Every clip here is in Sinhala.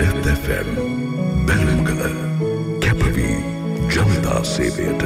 නෙත්තැෆැම් බැලුම් කළ කැපවී ජනතා සේවයට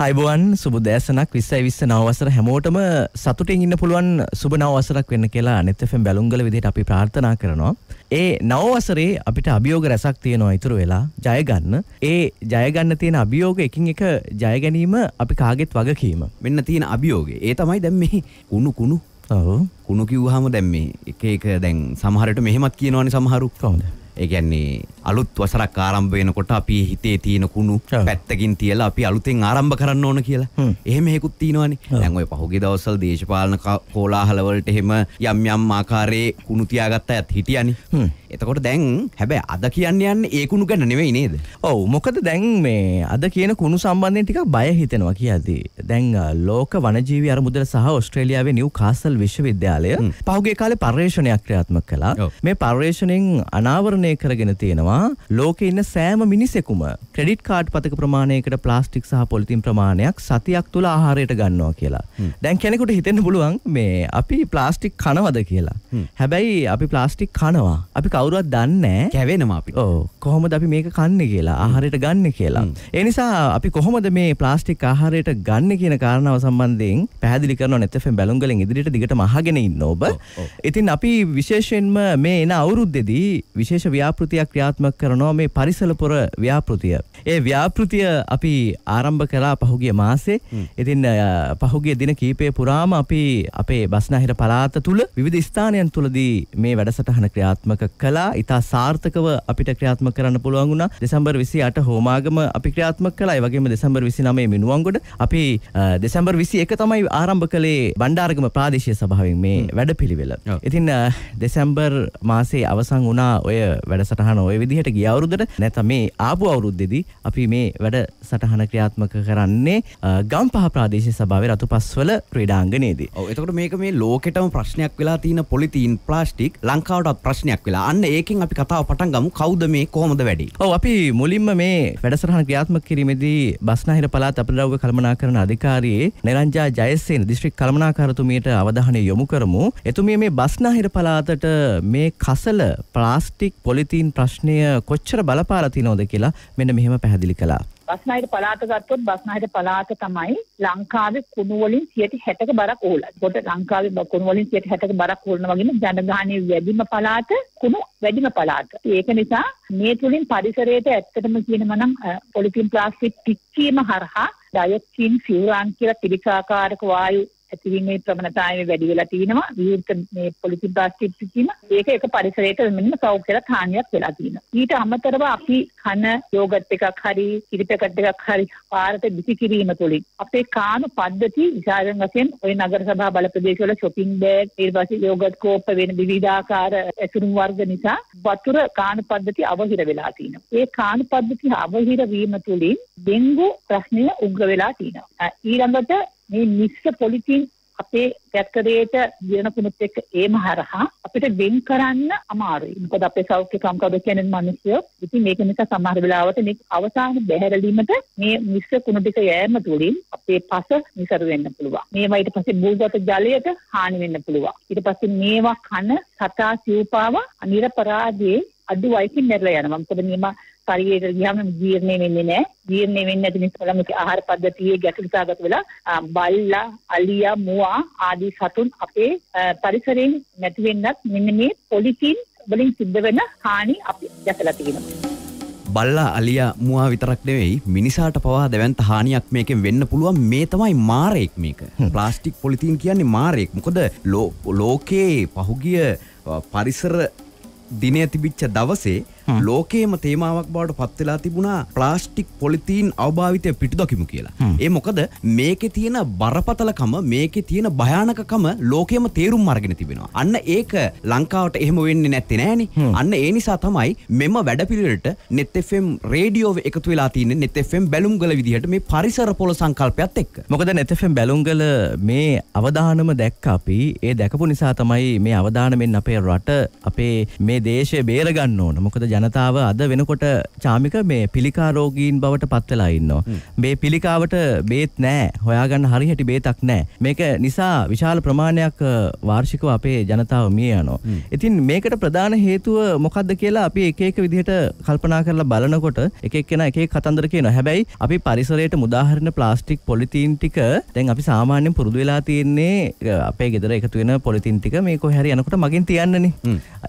අයිබුවන් සුබ දෑසනක් විස්සයි විස්ස නවසර හැමෝටම සතුටින් ඉන්න පුළුවන් සුබ නවසරක් වෙන්න කියලා නෙත්තෆෙන් බැලුම්ගල විදිහට අපි ප්‍රාර්ථනා කරනවා. ඒ නවවසරේ අපිට අභියෝග රැසක් තියෙනවා ඉතුරු වෙලා ජයගන්න. ඒ ජයගන්න තියෙන අභියෝග එකින් එක ජයගැනීම අපි කාගෙත් වගකීම. මෙන්න තියෙන අභියෝගේ ඒ තමයි දැම් මෙහි කුණු කුණු ඔව් කුණු කිව්හම දැම්මේ එක එක දැන් සමහරට මෙහෙමත් කියනවනි සමහරු කොහොමද? ඒගැන්නේ අලුත් වසරක් ආරම්භ වෙනකොට අපි හිතේ තියෙන කුණු. පැත්තකින් තියලා අපි අලුතෙන් ආරම්භ කරන්න ඕන කියලා හ්ම්. එහෙම හෙකුත් තියෙනවානි. දැන් ඔය පහුගිය දවස්වල දේශපාලන ක- කෝලාහලවලට එහෙම යම් යම් ආකාරයේ කුණු තියාගත්ත අයත් හිටියනි. එතකොට දැන් හැබැයි අද කියන්න යන්නේ ඒ කුණු ගැන නෙවෙයි නේද ඔව් මොකද දැන් මේ අද කියන කුණු සම්බන්ධයෙන් ටිකක් බය හිතෙනවා කියද්දී දැන් ලෝක වනජීවි අරමුදල සහ ඔස්ට්‍රේලියාවේ නිව් කාසල් විශ්වවිද්‍යාලය පහුගිය කාලේ පර්යේෂණයක් ක්‍රියාත්මක කළා. මේ පර්යේෂණයෙන් අනාවරණය කරගෙන තියෙනවා ලෝකේ ඉන්න සෑම මිනිසෙකුම ක්‍රෙඩිට් කාඩ් පතක ප්‍රමාණයකට ප්ලාස්ටික් සහ පොලිතින් ප්‍රමාණයක් සතියක් තුල ආහාරයට ගන්නවා කියලා. දැන් කෙනෙකුට හිතෙන්න පුළුවන් මේ අපි ප්ලාස්ටික් කනවද කියලා. හැබැයි අපි ප්ලාස්ටික් කනවා. අපි කවුරුවත් දන්නේ. කැවෙනවා අපි ඕ කොහොමද අපි මේක කන්නේ කියලා ආහාරයට ගන්න කියලා. ඒ නිසා අපි කොහොමද මේ ප්ලාස්ටික් ආහාරයට ගන්න කියන කාරණාව සම්බන්ධයෙන් පැහැදිලි කරනවා නැත්නම් බැලුම්ගලෙන් ඉදිරියට දිගටම අහගෙන ඉන්න ඔබ. ඉතින් අපි විශේෂයෙන්ම මේ එන අවුරුද්දේදී විශේෂ ව්‍යාපෘතියක් ක්‍රියාත්මක කරනවා මේ පරිසලපුර ව්‍යාපෘතිය. ඒ ව්‍යාපෘතිය අපි ආරම්භ කළා පහුගිය මාසේ. ඉතින් අ, පහුගිය දින කීපය පුරාම අපි අපේ බස්නාහිර පළාත තුල විවිධ ස්ථානයන් තුලදී මේ වැඩසටහන ක්‍රියාත්මක කළා. ඉතා සාර්ථකව අපිට ක්‍රියාත්මක කරන්න පුළුවන් වුණා. දෙසැම්බර් 28 හෝමාගම අපි ක්‍රියාත්මක කළා. ඒ වගේම දෙසැම්බර් 29 මිනුවන්ගොඩ අපි දෙසැම්බර් 21 තමයි ආරම්භ කළේ බණ්ඩාරගම ප්‍රාදේශීය සභාවෙන් මේ වැඩපිළිවෙල. ඔව්. ඉතින් දෙසැම්බර් මාසේ අවසන් වුණා ඔය වැඩසටහන ඔය විදිහට ගිය අවුරුද්දට නැත්නම් මේ ආපු අවුරුද්දේදී අපි මේ වැඩසටහන ක්‍රියාත්මක කරන්නේ ගම්පහ ප්‍රාදේශීය සභාවේ රතුපස්වල ක්‍රීඩාංගණයේදී. ඔව් එතකොට මේක මේ ලෝකෙටම ප්‍රශ්නයක් වෙලා තියෙන පොලිතීන් ප්ලාස්ටික් ලංකාවටත් ප්‍රශ්නයක් වෙලා අන්න ඒකෙන් අපි කතාව පටන් ගමු කවුද මේ කොහොමද වැඩි ඔව් අපි මුලින්ම මේ වැඩසටහන ක්‍රියාත්මක කිරීමේදී බස්නාහිර පළාත් අපද්‍රව්‍ය කළමනාකරණ අධිකාරියේ නිරංජා ජයසේන දිස්ත්‍රික් කළමනාකාරතුමියට අවධානය යොමු කරමු. එතුමිය මේ බස්නාහිර පළාතට මේ කසල ප්ලාස්ටික් පොලිතීන් ප්‍රශ්නය කොච්චර බලපාලා තියෙනවද කියලා මෙන්න මෙහෙම පැහැදිලි කළා. බස්නාහිර පළාත ගත්තොත් බස්නාහිර පළාත තමයි ලංකාවේ කුණු වලින් 60ක බරක් උහුලන්නේ. ඒකට ලංකාවේ බ- කුණු වලින් 60ක බරක් උහුලන වගේම ජනගහනයේ වැඩිම පළාත කුණු වැඩිම පළාත. ඒක නිසා මේ තුලින් පරිසරයට ඇත්තටම කියනවා නම් අ, පොලිතින් ප්ලාස්ටික් පිච්චීම හරහා ඩයොක්සින් ෆියුරාන් කියලා ත්‍රිකාකාරක වායු ඇතිවීමේ ප්‍රවණතාවය වැඩි වෙලා තිනවා විවෘත මේ පොලිතින් ප්ලාස්ටික් පිච්චීම ඒක එක පරිසරයට මෙන්න සෞඛ්‍යයට හානියක් වෙලා තියෙනවා. ඊට අමතරව අපි කන යෝගට් එකක් හරි කිරි පැකට් එකක් හරි පාරට බිසි කිරීම තුළින් අපේ කාණු පද්ධති විශාලයෙන් වශයෙන් ওই නගර සභා බල ප්‍රදේශවල shopping bag ඊට පස්සේ යෝගට් කෝප්ප වෙන විවිධාකාර ඇසුරුම් වර්ග නිසා වතුර කාණු පද්ධති අවහිර වෙලා තියෙනවා. ඒ කාණු පද්ධති අවහිර වීම තුළින් ඩෙන්ගු ප්‍රශ්නය උග්‍ර වෙලා තියෙනවා. අ, ඊළඟට මේ මිශ්‍ර පොලිතින් අපේ පැක්කරේට දියන කුණුත් එක්ක ඒම හරහා අපිට වෙන් කරන්න අමාරුයි. මොකද අපේ සෞඛ්‍ය කම්කරු කියන මිනිස්සු ඉතින් මේක නිසා සමහර වෙලාවට මේ අවසාන බැහැරලීමට මේ මිශ්‍ර කුණු ටික යෑම තුළින් අපේ පස නිසරු වෙන්න පුළුවන්. මේවා ඊට පස්සේ භූගත ජලයට හානි වෙන්න පුළුවන්. ඊට පස්සේ මේවා කන සතා සිව්පාව අනිරපරාධයේ අඩු වයසින් මැරලා යනවා. මොකද මේවා ශරීරයට ගියාම ජීර්ණය වෙන්නේ නැහැ. ජීර්ණය වෙන්නේ නැති නිසා ළමගේ ආහාර පද්ධතියේ ගැටලුතාවගත වෙලා බල්ලා, අලියා, මුවා ආදී සතුන් අපේ පරිසරයෙන් නැති වෙන්නත් මෙන්න මේ පොලිතින් වලින් සිද්ධ වෙන හානි අපි දැකලා තියෙනවා. බල්ලා අලියා මුවා විතරක් නෙවෙයි මිනිසාට පවා දැවන්ත හානියක් මේකෙන් වෙන්න පුළුවන් මේ තමයි මාරයෙක් මේක ප්ලාස්ටික් පොලිතීන් කියන්නේ මාරයෙක් මොකද ලෝකයේ පහුගිය පරිසර දිනය තිබිච්ච දවසේ ලෝකේම තේමාවක් බවට පත්වෙලා තිබුණා ප්ලාස්ටික් පොලිතීන් අවභාවිතය පිටුදකිමු කියලා. ඒ මොකද මේකේ තියෙන බරපතලකම මේකේ තියෙන භයානකකම ලෝකයේම තේරුම් අරගෙන තිබෙනවා. අන්න ඒක ලංකාවට එහෙම වෙන්නේ නැත්තේ නෑනේ. අන්න ඒ නිසා තමයි මෙම වැඩපිළිවෙලට net FM රේඩියෝ එකතු වෙලා තියෙන්නේ net FM බැලුම්ගල විදිහට මේ පරිසර පොළ සංකල්පයත් එක්ක. මොකද නැතෆෙන් බැලුම්ගල මේ අවධානම දැක්ක අපි ඒ දැකපු නිසා තමයි මේ අවධානමෙන් අපේ රට අපේ මේ දේශය බේරගන්න ඕන මොකද ජනතාව අද වෙනකොට චාමික මේ පිළිකා රෝගීන් බවට පත්වෙලා ඉන්නවා. මේ පිළිකාවට බේත් නෑ හොයාගන්න හරි හැටි බේතක් නෑ. මේක නිසා විශාල ප්‍රමාණයක් වාර්ෂිකව අපේ ජනතාව මිය යනවා. ඉතින් මේකට ප්‍රධාන හේතුව මොකක්ද කියලා අපි එක එක විදිහට කල්පනා කරලා බලනකොට එක එක්කෙනා එක එක කතන්දර කියනවා. හැබැයි අපි පරිසරයට මුදාහරින ප්ලාස්ටික් පොලිතීන් ටික දැන් අපි සාමාන්‍යයෙන් පුරුදු වෙලා තියෙන්නේ අපේ ගෙදර එකතු වෙන පොලිතීන් ටික මේ කොහේ හරි යනකොට මගෙන් තියන්නනේ.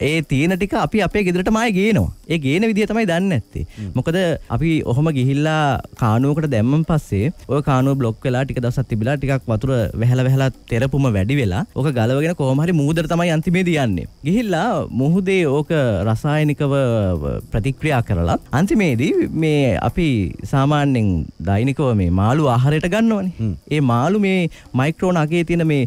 ඒ තියෙන ටික අපි අපේ ගෙදරටම ආයේ ගේනවා. ඒ ගේන විදිය තමයි දන්නේ නැත්තේ. මොකද අපි ඔහොම ගිහිල්ලා කානුවකට දැම්මන් පස්සේ ඔය කානුව බ්ලොක් වෙලා ටික දවසක් තිබිලා ටිකක් වතුර වැහැලා වැහැලා තෙරපුම වැඩි වෙලා ඕක ගලවගෙන කොහොම හරි මුහුදට තමයි අන්තිමේදී යන්නේ. ගිහිල්ලා මුහුදේ ඕක රසායනිකව ප්‍රතික්‍රියා කරලා අන්තිමේදී මේ අපි සාමාන්‍යයෙන් දෛනිකව මේ මාළු ආහාරයට ගන්නවනේ. ඒ මාළු මේ මයික්‍රෝන අගේ තියෙන මේ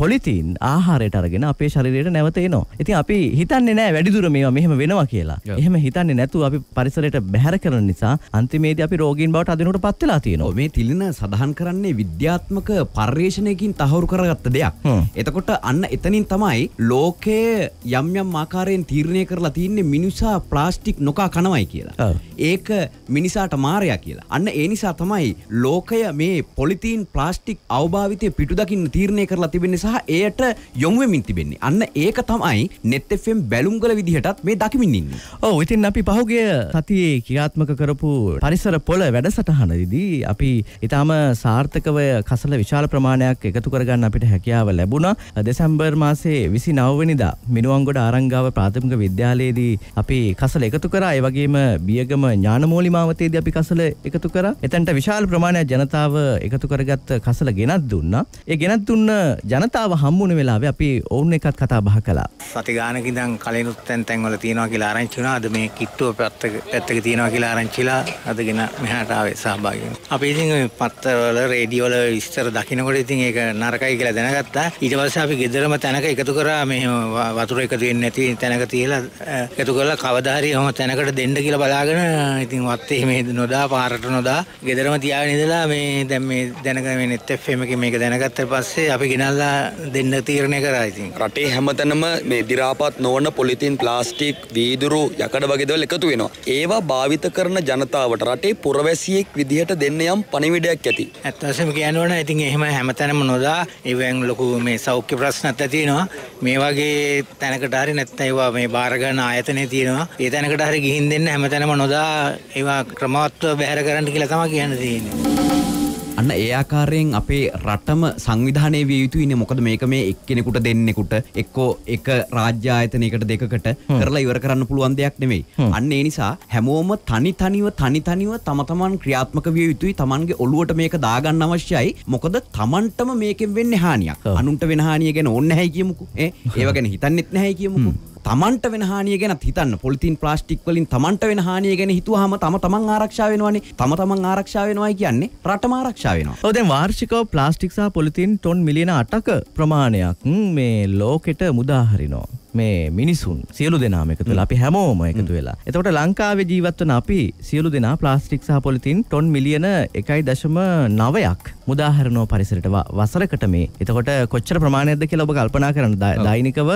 පොලිතීන් ආහාරයට අරගෙන අපේ ශරීරයට නැවත එනවා. ඉතින් අපි හිතන්නේ නැහැ වැඩිදුර මේවා මෙහෙම වෙනවා කියලා. එහෙම හිතන්නේ නැතුව අපි පරිසරයට බැහැර කරන නිසා අන්තිමේදී අපි රෝගීන් බවට අදිනකොට පත් වෙලා තියෙනවා. මේ තිලින සඳහන් කරන්නේ විද්‍යාත්මක පර්යේෂණයකින් තහවුරු කරගත්ත දෙයක්. එතකොට අන්න එතනින් තමයි ලෝකයේ යම් යම් ආකාරයෙන් තීරණය කරලා තියන්නේ මිනිසා ප්ලාස්ටික් නොකා කනවයි කියලා. ඒක මිනිසාට මාරයා කියලා. අන්න ඒ නිසා තමයි ලෝකය මේ පොලිතීන් ප්ලාස්ටික් අවභාවිතය පිටු දකින්න තීරණය කරලා තිබෙන්නේ සහ එයට යොමු වෙමින් තිබෙන්නේ. අන්න ඒක තමයි net FM බැලුම්ගල විදිහටත් මේ දකිමින් ඉන්නේ. ඔව් ඉතින් අපි පහුගිය සතියේ ක්‍රියාත්මක කරපු පරිසර පොළ වැඩසටහනදී අපි ඊටාම සාර්ථකව කසල විශාල ප්‍රමාණයක් එකතු කරගන්න අපිට හැකියාව ලැබුණා. දෙසැම්බර් මාසේ 29 වෙනිදා මිනුවන්ගොඩ ආරංගාව ප්‍රාථමික විද්‍යාලයේදී අපි කසල එකතු කරා. ඒ වගේම බියගම ඥානමූලි මාවතේදී අපි කසල එකතු කරා. එතනට විශාල ප්‍රමාණයක් ජනතාව එකතු කරගත්ත කසල ගෙනත් දුන්නා. ඒ ගෙනත් දුන්න ජනතාව හම්බුන වෙලාවේ අපි ඔවුන් එකත් කතා බහ කළා. සති ගානක ඉඳන් කලිනුත් තැන් තැන්වල තියෙනවා කියලා ආරංචි වුණා. අද මේ කිට්ටුව පැත්තක පැත්තක තියෙනවා කියලා ආරංචිලා අදගෙන මෙහාට ආවේ සහභාගී වෙන්න. අපි ඉතින් ඔය පත්තරවල රේඩියෝ වල විස්තර දකිනකොට ඉතින් ඒක නරකයි කියලා දැනගත්තා. ඊට පස්සේ අපි ගෙදරම තැනක එකතු කරා මෙහෙම ව- වතුර එකතු වෙන්නේ නැති තැනක තියලා අ, එකතු කරලා කවදා හරි ඔහම තැනකට දෙන්න කියලා බලාගෙන ඉතින් වත්තේ මේ නොදා පාරට නොදා ගෙදරම තියාගෙන ඉඳලා මේ දැන් මේ දැනග මේ net FM එකේ මේක දැනගත්ත පස්සේ අපි ගෙනල්ලා දෙන්න තීරණය කරා ඉතින්. රටේ හැමතැනම මේ දිරාපත් නොවන පොලිතින් ප්ලාස්ටික් වීදුරු යකඩ වගේ දේවල් එකතු වෙනවා. ඒවා භාවිත කරන ජනතාවට රටේ පුරවැසියෙක් විදිහට දෙන්න යම් පණිවිඩයක් ඇති. ඇත්තවසම කියනවන ඉතින් එහෙම හැමතැනම නොදා ඒවැන් ලොකු මේ සෞඛ්‍ය ප්‍රශ්නත් ඇතිනවා මේ වගේ තැනකට හරි නැත්නම් ඒවා මේ බාරගන්න ආයතනය තියෙනවා ඒ තැනකට හරි ගිහින් දෙන්න හැමතැනම නොදා ඒවා ක්‍රමවත්ව බැහැර කරන්න කියලා තමයි කියන්න තියෙන්නේ. අන්න ඒ ආකාරයෙන් අපේ රටම සංවිධානය විය යුතුයිනේ මොකද මේක මේ එක්කෙනෙකුට දෙන්නෙකුට එක්කෝ එක රාජ්‍ය ආයතනයකට දෙකකට කරලා ඉවර කරන්න පුළුවන් දෙයක් නෙමෙයි. අන්න ඒ නිසා හැමෝම තනි තනිව තනි තනිව තම තමන් ක්‍රියාත්මක විය යුතුයි. තමන්ගේ ඔළුවට මේක දාගන්න අවශ්‍යයි. මොකද තමන්ටම මේකෙන් වෙන්නේ හානියක්. අනුන්ට වෙන හානිය ගැන ඕනේ නැහැ කියමුකෝ. ඈ ඒව ගැන හිතන්නෙත් නැහැ කියමුකෝ. තමන්ට වෙන හානිය ගැනත් හිතන්න පොලිතින් ප්ලාස්ටික් වලින් තමන්ට වෙන හානිය ගැන හිතුවාම තම තමන් ආරක්ෂා වෙනවනේ. තම තමන් ආරක්ෂා වෙනවයි කියන්නේ රටම ආරක්ෂා වෙනවා. ඔව් දැන් වාර්ෂිකව ප්ලාස්ටික් සහ පොලිතීන් ටොන් මිලියන 8ක ප්‍රමාණයක් ම්, මේ ලෝකෙට මුදා හරිනවා. මේ මිනිසුන් සියලු දෙනාම එකතු වෙලා අපි හැමෝම එකතු වෙලා. එතකොට ලංකාවේ ජීවත් වන අපි සියලු දෙනා ප්ලාස්ටික් සහ පොලිතීන් ටොන් මිලියන 1.9ක් මුදා හරිනවා පරිසරයට වසරකට මේ. එතකොට කොච්චර ප්‍රමාණයක්ද කියලා ඔබ කල්පනා කරන්න. දෛනිකව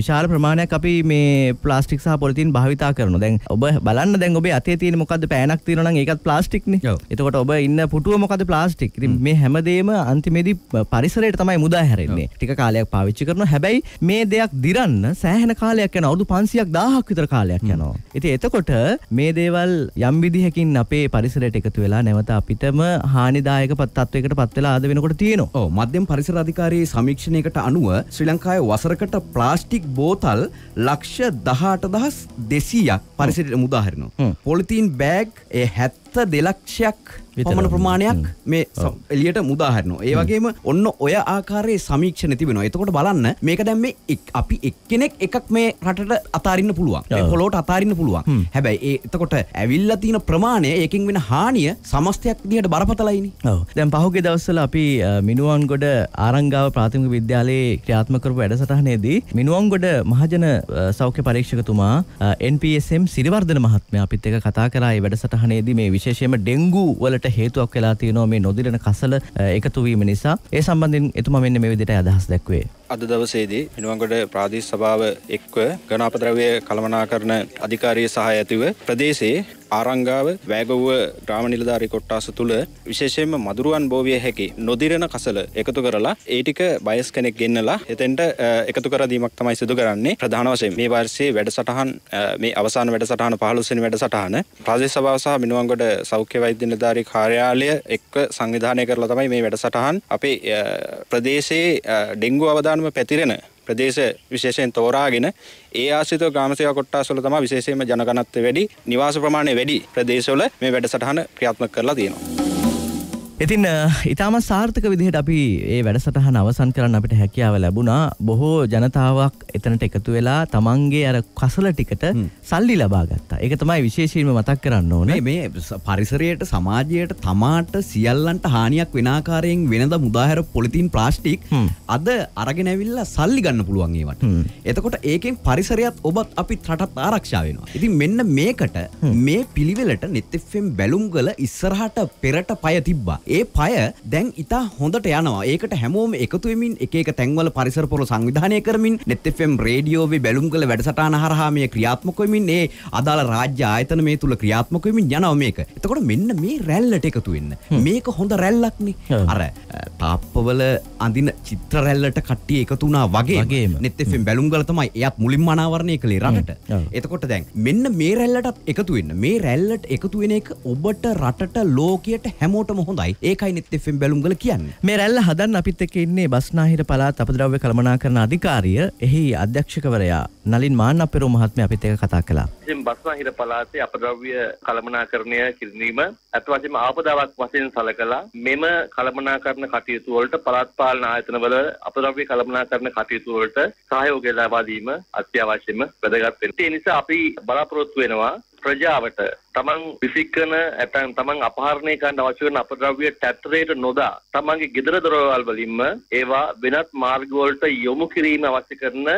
විශාල ප්‍රමාණයක් අපි මේ ප්ලාස්ටික් සහ පොලිතීන් භාවිතා කරනවා. දැන් ඔබ බලන්න දැන් ඔබේ අතේ තියෙන මොකද්ද පෑනක් තියෙනවා නම් ඒකත් ප්ලාස්ටික්නේ. එතකොට ඔබ ඉන්න පුටුව මොකද ප්ලාස්ටික්. ඉතින් මේ හැමදේම අන්තිමේදී පරිසරයට තමයි මුදා හැරෙන්නේ. ටික කාලයක් පාවිච්චි කරනවා. හැබැයි මේ දෙයක් දිරන්න සෑහෙන කාලයක් යනවා. අවුරුදු 500ක් 1000ක් විතර කාලයක් යනවා. ඉතින් එතකොට මේ දේවල් යම් විදිහකින් අපේ පරිසරයට එකතු වෙලා නැවත අපිටම හානිදායක පත්- තත්වයකට පත් වෙලා ආද වෙනකොට තියෙනවා. මධ්‍යම පරිසර අධිකාරයේ සමීක්ෂණයකට අනුව ශ්‍රී ලංකාවේ වසරකට ප්ලාස්ටික් බෝතල් ලක්ෂ 18200ක් පරිසරයට මුදා හරිනවා. හ්ම්. පොලිතීන් බෑග් ඒ 72 ලක්ෂයක් විතර. පමණ ප්‍රමාණයක්. මේ ස- එළියට මුදා හරිනවා. ඒ වගේම ඔන්න ඔය ආකාරයේ සමීක්ෂණ තිබෙනවා. එතකොට බලන්න මේක දැන් මේ එක්- අපි එක්කෙනෙක් එකක් මේ රටට අතාරින්න පුළුවන්. පොළොවට අතාරින්න පුළුවන්. හැබැයි එතකොට ඇවිල්ලා තියෙන ප්‍රමාණය ඒකෙන් වෙන හානිය සමස්තයක් විදිහට බරපතලයිනේ. දැන් පහුගිය දවස්වල අපි අ, මිනුවන්ගොඩ ආරංගාව ප්‍රාථමික විද්‍යාලයේ ක්‍රියාත්මක කරපු වැඩසටහනේදී මිනුවන්ගොඩ මහජන අ, සෞඛ්‍ය පරීක්ෂකතුමා NPSM සිරිවර්ධන මහත්මයා අපිත් එක්ක කතා කරා මේ වැඩසටහනේදී මේ විශේෂයෙන්ම ඩෙන්ගු වලට හේතුවක් වෙලා තියෙනවා මේ නොදිරන කසල අ, එකතු වීම නිසා ඒ සම්බන්ධයෙන් එතුමා මෙන්න මේ විදිහට අදහස් දැක්වේ. අද දවසේදී මිනුවන්ගොඩ ප්‍රාදේශ සභාව එක්ව ගණාපද්‍රව්‍ය කළමනා කරන අධිකාරිය සහ ඇතිව ප්‍රදේශයේ ආරංගාව වැෑගව්ව ග්‍රාම නිලධාරි කොට්ටාස තුළ විශේෂයෙන්ම මදුරුවන් බෝවිය හැකි නොදිරන කසල එකතු කරලා ඒටික බයස් කෙනෙක් ගෙන්නලා එතෙන්ට අ, එකතු කරදීමක් තමයි සිදු කරන්නේ. ප්‍රධාන වශයෙන් මේ වර්ෂයේ වැඩසටහන් අ, මේ අවසාන වැඩසටහන පහළොස්වෙනි වැඩසටහන ප්‍රදේශ සභාව සහ මිනුවන්ගොඩ සෞඛ්‍ය වෛද්‍ය නිලධාරී කාර්යාලය එක්ක සංවිධානය කරලා තමයි මේ වැඩසටහන් අපේ අ, ප්‍රදේශයේ අ, ඩෙංගු අවදානම පැතිරෙන ප්‍රදේශ විශේෂයෙන් තෝරාගෙන ඒ ආසිත ග්‍රාමසේවා කොට්ටාස්වල තමයි විශේෂයෙන්ම ජනගණත්වය වැඩි නිවාස ප්‍රමාණය වැඩි ප්‍රදේශවල මේ වැඩසටහන ක්‍රියාත්මක කරලා තියෙනවා. ඉතින් ඉතාම සාර්ථක විදිහට අපි ඒ වැඩසටහන අවසන් කරන්න අපිට හැකියාව ලැබුණා බොහෝ ජනතාවක් එතනට එකතු වෙලා තමන්ගේ අර කසල ටිකට සල්ලි ලබා ගත්තා ඒක තමයි විශේෂීම මතක් කරන්න ඕනේ මේ පරිසරයට සමාජයට තමාට සියල්ලන්ට හානියක් වෙනාකාරයෙන් වෙනද මුදාහැර පොලිතින් ප්ලාස්ටික්. අද අරගෙන ඇවිල්ලා සල්ලි ගන්න පුළුවන් ඒවට. එතකොට ඒකෙන් පරිසරයත් ඔබත් අපිත් රටත් ආරක්ෂා වෙනවා. ඉතින් මෙන්න මේකට මේ පිළිවෙලට net FM බැලුම්ගල ඉස්සරහට පෙරට පය තිබ්බා. ඒ පය දැන් ඉතා හොඳට යනවා. ඒකට හැමෝම එකතු වෙමින් එක තැන්වල පරිසර පොළ සංවිධානය කරමින් FM රේඩියෝවේ බැලුම්ගල වැඩසටහන හරහා මේ ක්‍රියාත්මක වෙමින් ඒ අදාළ රාජ්‍ය ආයතන මේ තුල ක්‍රියාත්මක වෙමින් යනවා මේක. එතකොට මෙන්න මේ රැල්ලට එකතු වෙන්න. මේක හොඳ රැල්ලක්නේ. අර තාප්පවල අඳින චිත්‍ර රැල්ලට කට්ටිය එකතු වුණා වගේ FM බැලුම්ගල තමයි එයත් මුලින්ම අනාවරණය කළේ රටට. එතකොට දැන් මෙන්න මේ රැල්ලටත් එකතු වෙන්න. මේ රැල්ලට එකතු වෙන එක ඔබට රටට ලෝකයට හැමෝටම හොඳයි. ඒකයි net FM බැලුම්ගල කියන්නේ. මේ රැල්ල හදන්න අපිත් එක්ක ඉන්නේ බස්නාහිර පළාත් අපද්‍රව්‍ය කළමනාකරන අධිකාරිය එහි අධ්‍යක්ෂකවරයා නලින් මාන්නපෙරු මහත්මයා අපිත් එක්ක කතා කළා. ඉතින් බස්නාහිර පළාතේ අපද්‍රව්‍ය කළමනාකරණය කිරීම අත් වශයෙන්ම ආපදාවක් වශයෙන් සලකලා මෙම කළමනාකරණ කටයුතු වලට පළාත් පාලන ආයතනවල අපද්‍රව්‍ය කළමනාකරණ කටයුතු වලට සහයෝගය ලබා දීම අත්‍යවශ්‍යම වැදගත් වෙනවා. ඒ නිසා අපි බලාපොරොත්තු වෙනවා ප්‍රජාවට තමන් විසිකන ඇතන් තමන් අපහරණය කරන්න අවශ්‍ය කරන අපද්‍රව්‍ය ටැත්තරයට නොදා තමන්ගේ ගෙදර දොරවල් වලින්ම ඒවා වෙනත් මාර්ග වලට යොමු කිරීම අවශ්‍ය කරන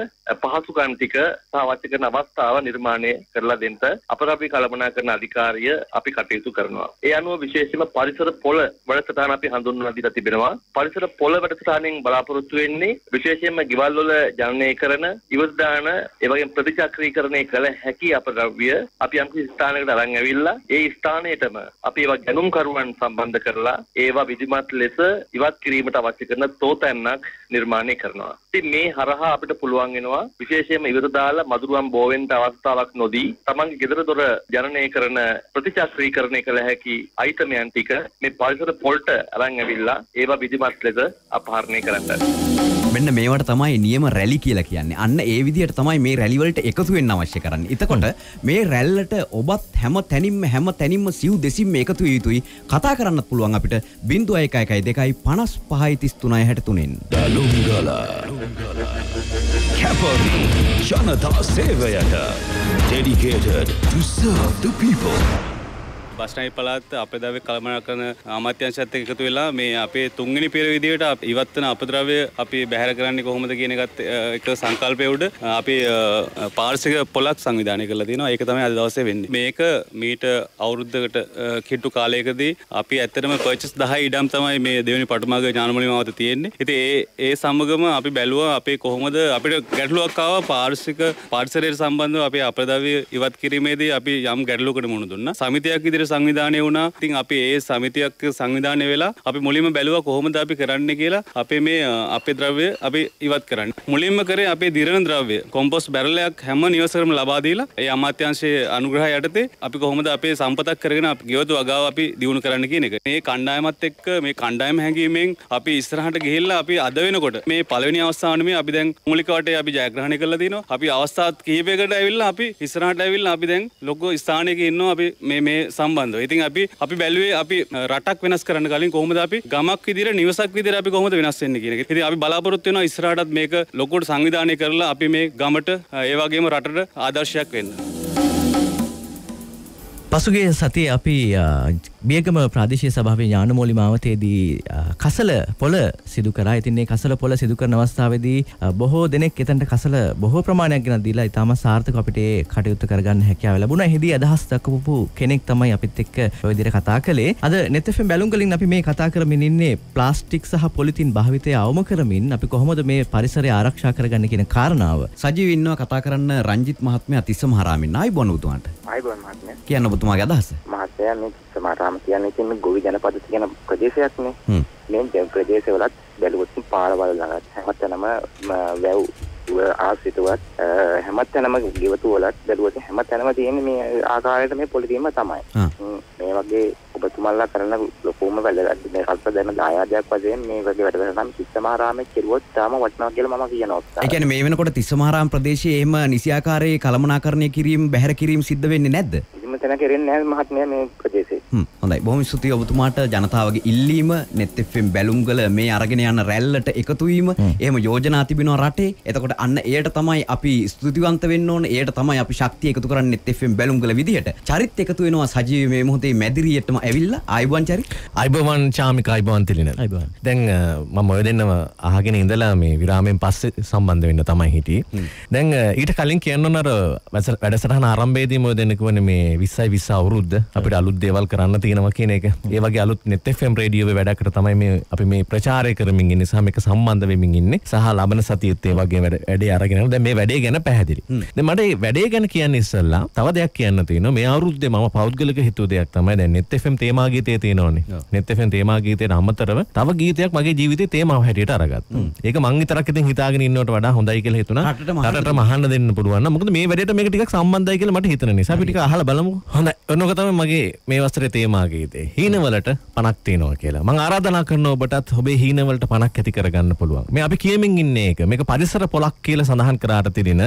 පහසුකම් ටික සහ අවශ්‍ය කරන අවස්ථාව නිර්මාණය කරලා දෙන්න අපද්‍රව්‍ය කළමනාකරන අධිකාරිය අපි කටයුතු කරනවා. ඒ අනුව විශේෂයෙන්ම පරිසර පොළ වැඩසටහන අපි හඳුන්වලා දීලා තිබෙනවා. පරිසර පොළ වැඩසටහනින් බලාපොරොත්තු වෙන්නේ විශේෂයෙන්ම ගෙවල් වල ජනනය කරන ඉවත දාන ඒ වගේම ප්‍රතිචක්‍රීකරණය කළ හැකි අපද්‍රව්‍ය අපි යම් කිසි ස්ථානයකට අරන් ඇවිල්ලා ඒ ස්ථානයටම අපි ඒවා ගැනුම්කරුවන් සම්බන්ධ කරලා ඒවා විධිමත් ලෙස ඉවත් කිරීමට අවශ්‍ය කරන තෝතැන්නක් නිර්මාණය කරනවා. ඉතින් මේ හරහා අපිට පුළුවන් වෙනවා විශේෂයෙන්ම ඉවත දාලා මදුරුවන් බෝවෙන්ට අවස්ථාවක් නොදී තමන්ගේ ගෙදර දොර ජනනය කරන ප්‍රතිචක්‍රීකරණය කළ හැකි අයිතමයන් ටික මේ පරිසර පොල්ට අරන් ඇවිල්ලා ඒවා විධිමත් ලෙස අපහරණය කරන්න. මෙන්න මේවට තමයි නියම රැලි කියලා කියන්නේ. අන්න ඒ විදිහට තමයි මේ රැලි වලට එකතු වෙන්න අවශ්‍ය කරන්නේ. එතකොට මේ රැල්ලට ඔබත් හැම තැනින්ම හැම තැනින්ම සිව් දෙසින්ම එකතු විය යුතුයි. කතා කරන්නත් පුළුවන් අපිට. 0112 55 33 63න්. බැලුම්ගල කැපවී ජනතා සේවයට. Dedicated to serve the people. බස්නයි පලාත් අප දව කළමන කරන අමාත්‍යංශත් එක්ක එකතු වෙලා මේ අපේ තුන්ගනි පෙර විදියට අප ඉවත්වන අපද්‍රව්‍ය අපි බැහැර කරන්නේ කොහොමද කියන එකත් අ, එක සංකල්පය උඩ අපි අ, පාර්සික පොලක් සංවිධානය කරලා තියෙනවා. ඒක තමයි අද දවසේ වෙන්නේ. මේක මීට අවුරුද්දකට අ, කිට්ටු කාලයකදී අපි ඇත්තටම පර්චස් 10 ඉඩම් තමයි මේ දෙවෙනි පටුමග ඥානමණි මාවත තියෙන්නේ. ඉතින් ඒ ඒ සමගම අපි බැලුවා අපේ කොහොමද අපිට ගැටලුවක් ආවා. පාර්ශික පාර්සරයට සම්බන්ධව අපේ අපද්‍රව්‍ය ඉවත් කිරීමේදී අපි යම් ගැටලුවකට මුහුණ දුන්නා. සමිතියක් විදිහට සංවිධානය වුණා. ඉතින් අපි ඒ සමිතියක් සංවිධානය වෙලා අපි මුලින්ම බැලුවා කොහොමද අපි කරන්නේ කියලා අපේ මේ අ, අපේ ද්‍රව්‍ය අපි ඉවත් කරන්නේ. මුලින්ම කරේ අපේ දිරණ ද්‍රව්‍ය කොම්පෝස්ට් බැරලයක් හැම නිවසකම ලබා දීලා ඒ අමාත්‍යාංශයේ අනුග්‍රහය යටතේ අපි කොහොමද අපේ සම්පතක් කරගෙන අපි ගෙවතු වගාව අපි දියුණු කරන්න කියන එක. මේ කණ්ඩායමත් එක්ක මේ කණ්ඩායම හැඟීමෙන් අපි ඉස්සරහට ගිහිල්ලා අපි අද වෙනකොට මේ පළවෙනි අවස්ථාවනේ අපි දැන් මූලික වටේ අපි ජයග්‍රහණය කරලා තිනවා. අපි අවස්ථාත් කිහිපයකට ඇවිල්ලා අපි ඉස්සරහට ඇවිල්ලා අපි දැන් ලොකු ස්ථානයක ඉන්නවා අපි මේ මේ සම්බන්ධව. ඉතින් අපි අපි බැලුවේ අපි අ, රටක් වෙනස් කරන්න කලින් කොහොමද අපි ගමක් විදිහට නිවසක් විදිහට අපි කොහොමද වෙනස් වෙන්නේ කියන එක. ඉතින් අපි බලාපොරොත්තු වෙනවා ඉස්සරහටත් මේක ලොකුවට සංවිධානය කරලා අපි මේ ගමට අ, ඒ වගේම රටට ආදර්ශයක් වෙන්න. පසුගේ සතිය අපි අ, බියගම ප්‍රාදේශය සභාවේ ඥානමූලි මාවතයේදී අ, කසල පොළ සිදු කරා. ඉතින් මේ කසල පොළ සිදු කරන අවස්ථාවේදී බොහෝ දෙනෙක් එතනට කසල බොහෝ ප්‍රමාණයක් ගෙන දීලා ඉතාම සාර්ථක අපිට ඒ කටයුතු කරගන්න හැකියාව ලැබුණා. එහිදී අදහස් දක්වපු කෙනෙක් තමයි අපිත් එක්ක ඔය විදිහට කතා කළේ. අද net FM බැලුම්ගලින් අපි මේ කතා කරමින් ඉන්නේ ප්ලාස්ටික් සහ පොලිතින් භාවිතය අවම කරමින් අපි කොහොමද මේ පරිසරය ආරක්ෂා කරගන්න කියන කාරණාව. සජීව ඉන්නවා කතා කරන්න රංජිත් මහත්මයා තිස්ස මහරාමින් ආයි බොන උතුමාට අයිබෝන් මහත්මයා කියන්න ඔබතුමාගේ අදහස මහත්තයා මේ සමාරාම කියන්නේ ඉතින් ගොවි ජනපද තියෙන ප්‍රදේශයක්නේ. මේ ප්‍රදේශවලත් බැලුවොත් පාරවල් ළඟත් හැමතැනම වැව් ආශ්‍රිතවත් හැමතැනම ගෙවතු වලත් බැලුවොත් හැමතැනම තියෙන මේ ආකාරයට මේ පොලිතීම තමයි. මේ වගේ ඔබතුමල්ලා කරන ලොකුම වැදගත් මේ කල්ප දැන දායාදයක් වශයෙන් මේ වගේ වැඩසටහන් සිත්තමාරාමයේ කෙරුවොත් තාම වටිනවා කියලා මම කියනවා ඒ කියන්නේ මේ වෙනකොට තිස්ස මහරාම ප්‍රදේශයේ එහෙම නිසියාකාරයේ කළමනාකරණය කිරීම බැහැර කිරීම සිද්ධ වෙන්නේ නැද්ද? කිසිම තැන කෙරෙන්නේ නැහැ මහත්මයා. මේ ප්‍රදේශේ හ්ම්, හොඳයි. බොහොම ස්තුතියි ඔබතුමාට. ජනතාවගේ ඉල්ලීම net FM බැලුම්ගල මේ අරගෙන යන රැල්ලට එකතු වීම. එහෙම යෝජනා තිබෙනවා රටේ. එතකොට අන්න එයට තමයි අපි ස්තුතිවන්ත වෙන්න ඕන. එයට තමයි අපි ශක්තිය එකතු කරන්නේ net FM බැලුම්ගල විදිහට. චරිත් එකතු වෙනවා සජීවී මේ මොහොතේ මැදිරියටම ඇවිල්ලා. ආයිබන් චරිත්. අයිබවන් චාමික අයිබවන් තිලින අයිබෝන්. දැන් මම ඔය දෙන්නම අහගෙන ඉඳලා මේ විරාමෙන් පස්සේ සම්බන්ධ වෙන්න තමයි හිටිය. දැන් ඊට කලින් කියන්න නර වැඩසටහන ආරම්භයේදී මොය දෙන්නෙකුවන මේ විස්සයි විස්ස අවුරුද්ද. අපිට අලුත් දේවල් කරන්න තියෙනවා කියන එක. ඒ වගේ අලුත් FM රේඩියෝවේ වැඩකට තමයි මේ අපි මේ ප්‍රචාරය කරමින් ඉන්නේ සහ මේක සම්බන්ධ වෙමින් ඉන්නේ. සහ ලබන සතියෙත් ඒ වගේ වැඩ වැඩේ අරගෙන. දැන් මේ වැඩේ ගැන පැහැදිලි. මට මේ වැඩේ ගැන කියන්න ඉස්සෙල්ලා තව දෙයක් කියන්න තියෙනවා. මේ අවුරුද්දේ මම පෞද්ගලික හිතුව දෙයක් තමයි දැන් net FM තේමා ගීතය තියෙනවනේ. net FM තේමා ගීතයට අමතරව තව ගීතයක් මගේ ජීවිතේ තේමාව හැටියට අරගත්තා. ඒක මං විතරක් ඉතින් හිතාගෙන ඉන්නවට වඩා හොඳයි කියලා හිතුණා. රටටම අහන්න දෙන්න පුළුවන් මොකද මේ වැඩේට මේක ටිකක් සම්බන්ධයි කියලා මට හිතෙන නිසා. අපි ටික අහලා බලමු. හොඳයි. ඔන්නෝක තමයි මගේ මේ වසරේ තේමා ගීතේ හීනවලට පණක් තියෙනවා කියලා. මං ආරාධනා කරනවා ඔබටත් ඔබේ හීනවලට පණක් ඇති කරගන්න පුළුවන්. මේ අපි කියමින් ඉන්නේ ඒක. මේක පරිසර පොලක් කියලා සඳහන් කරාට තිරින.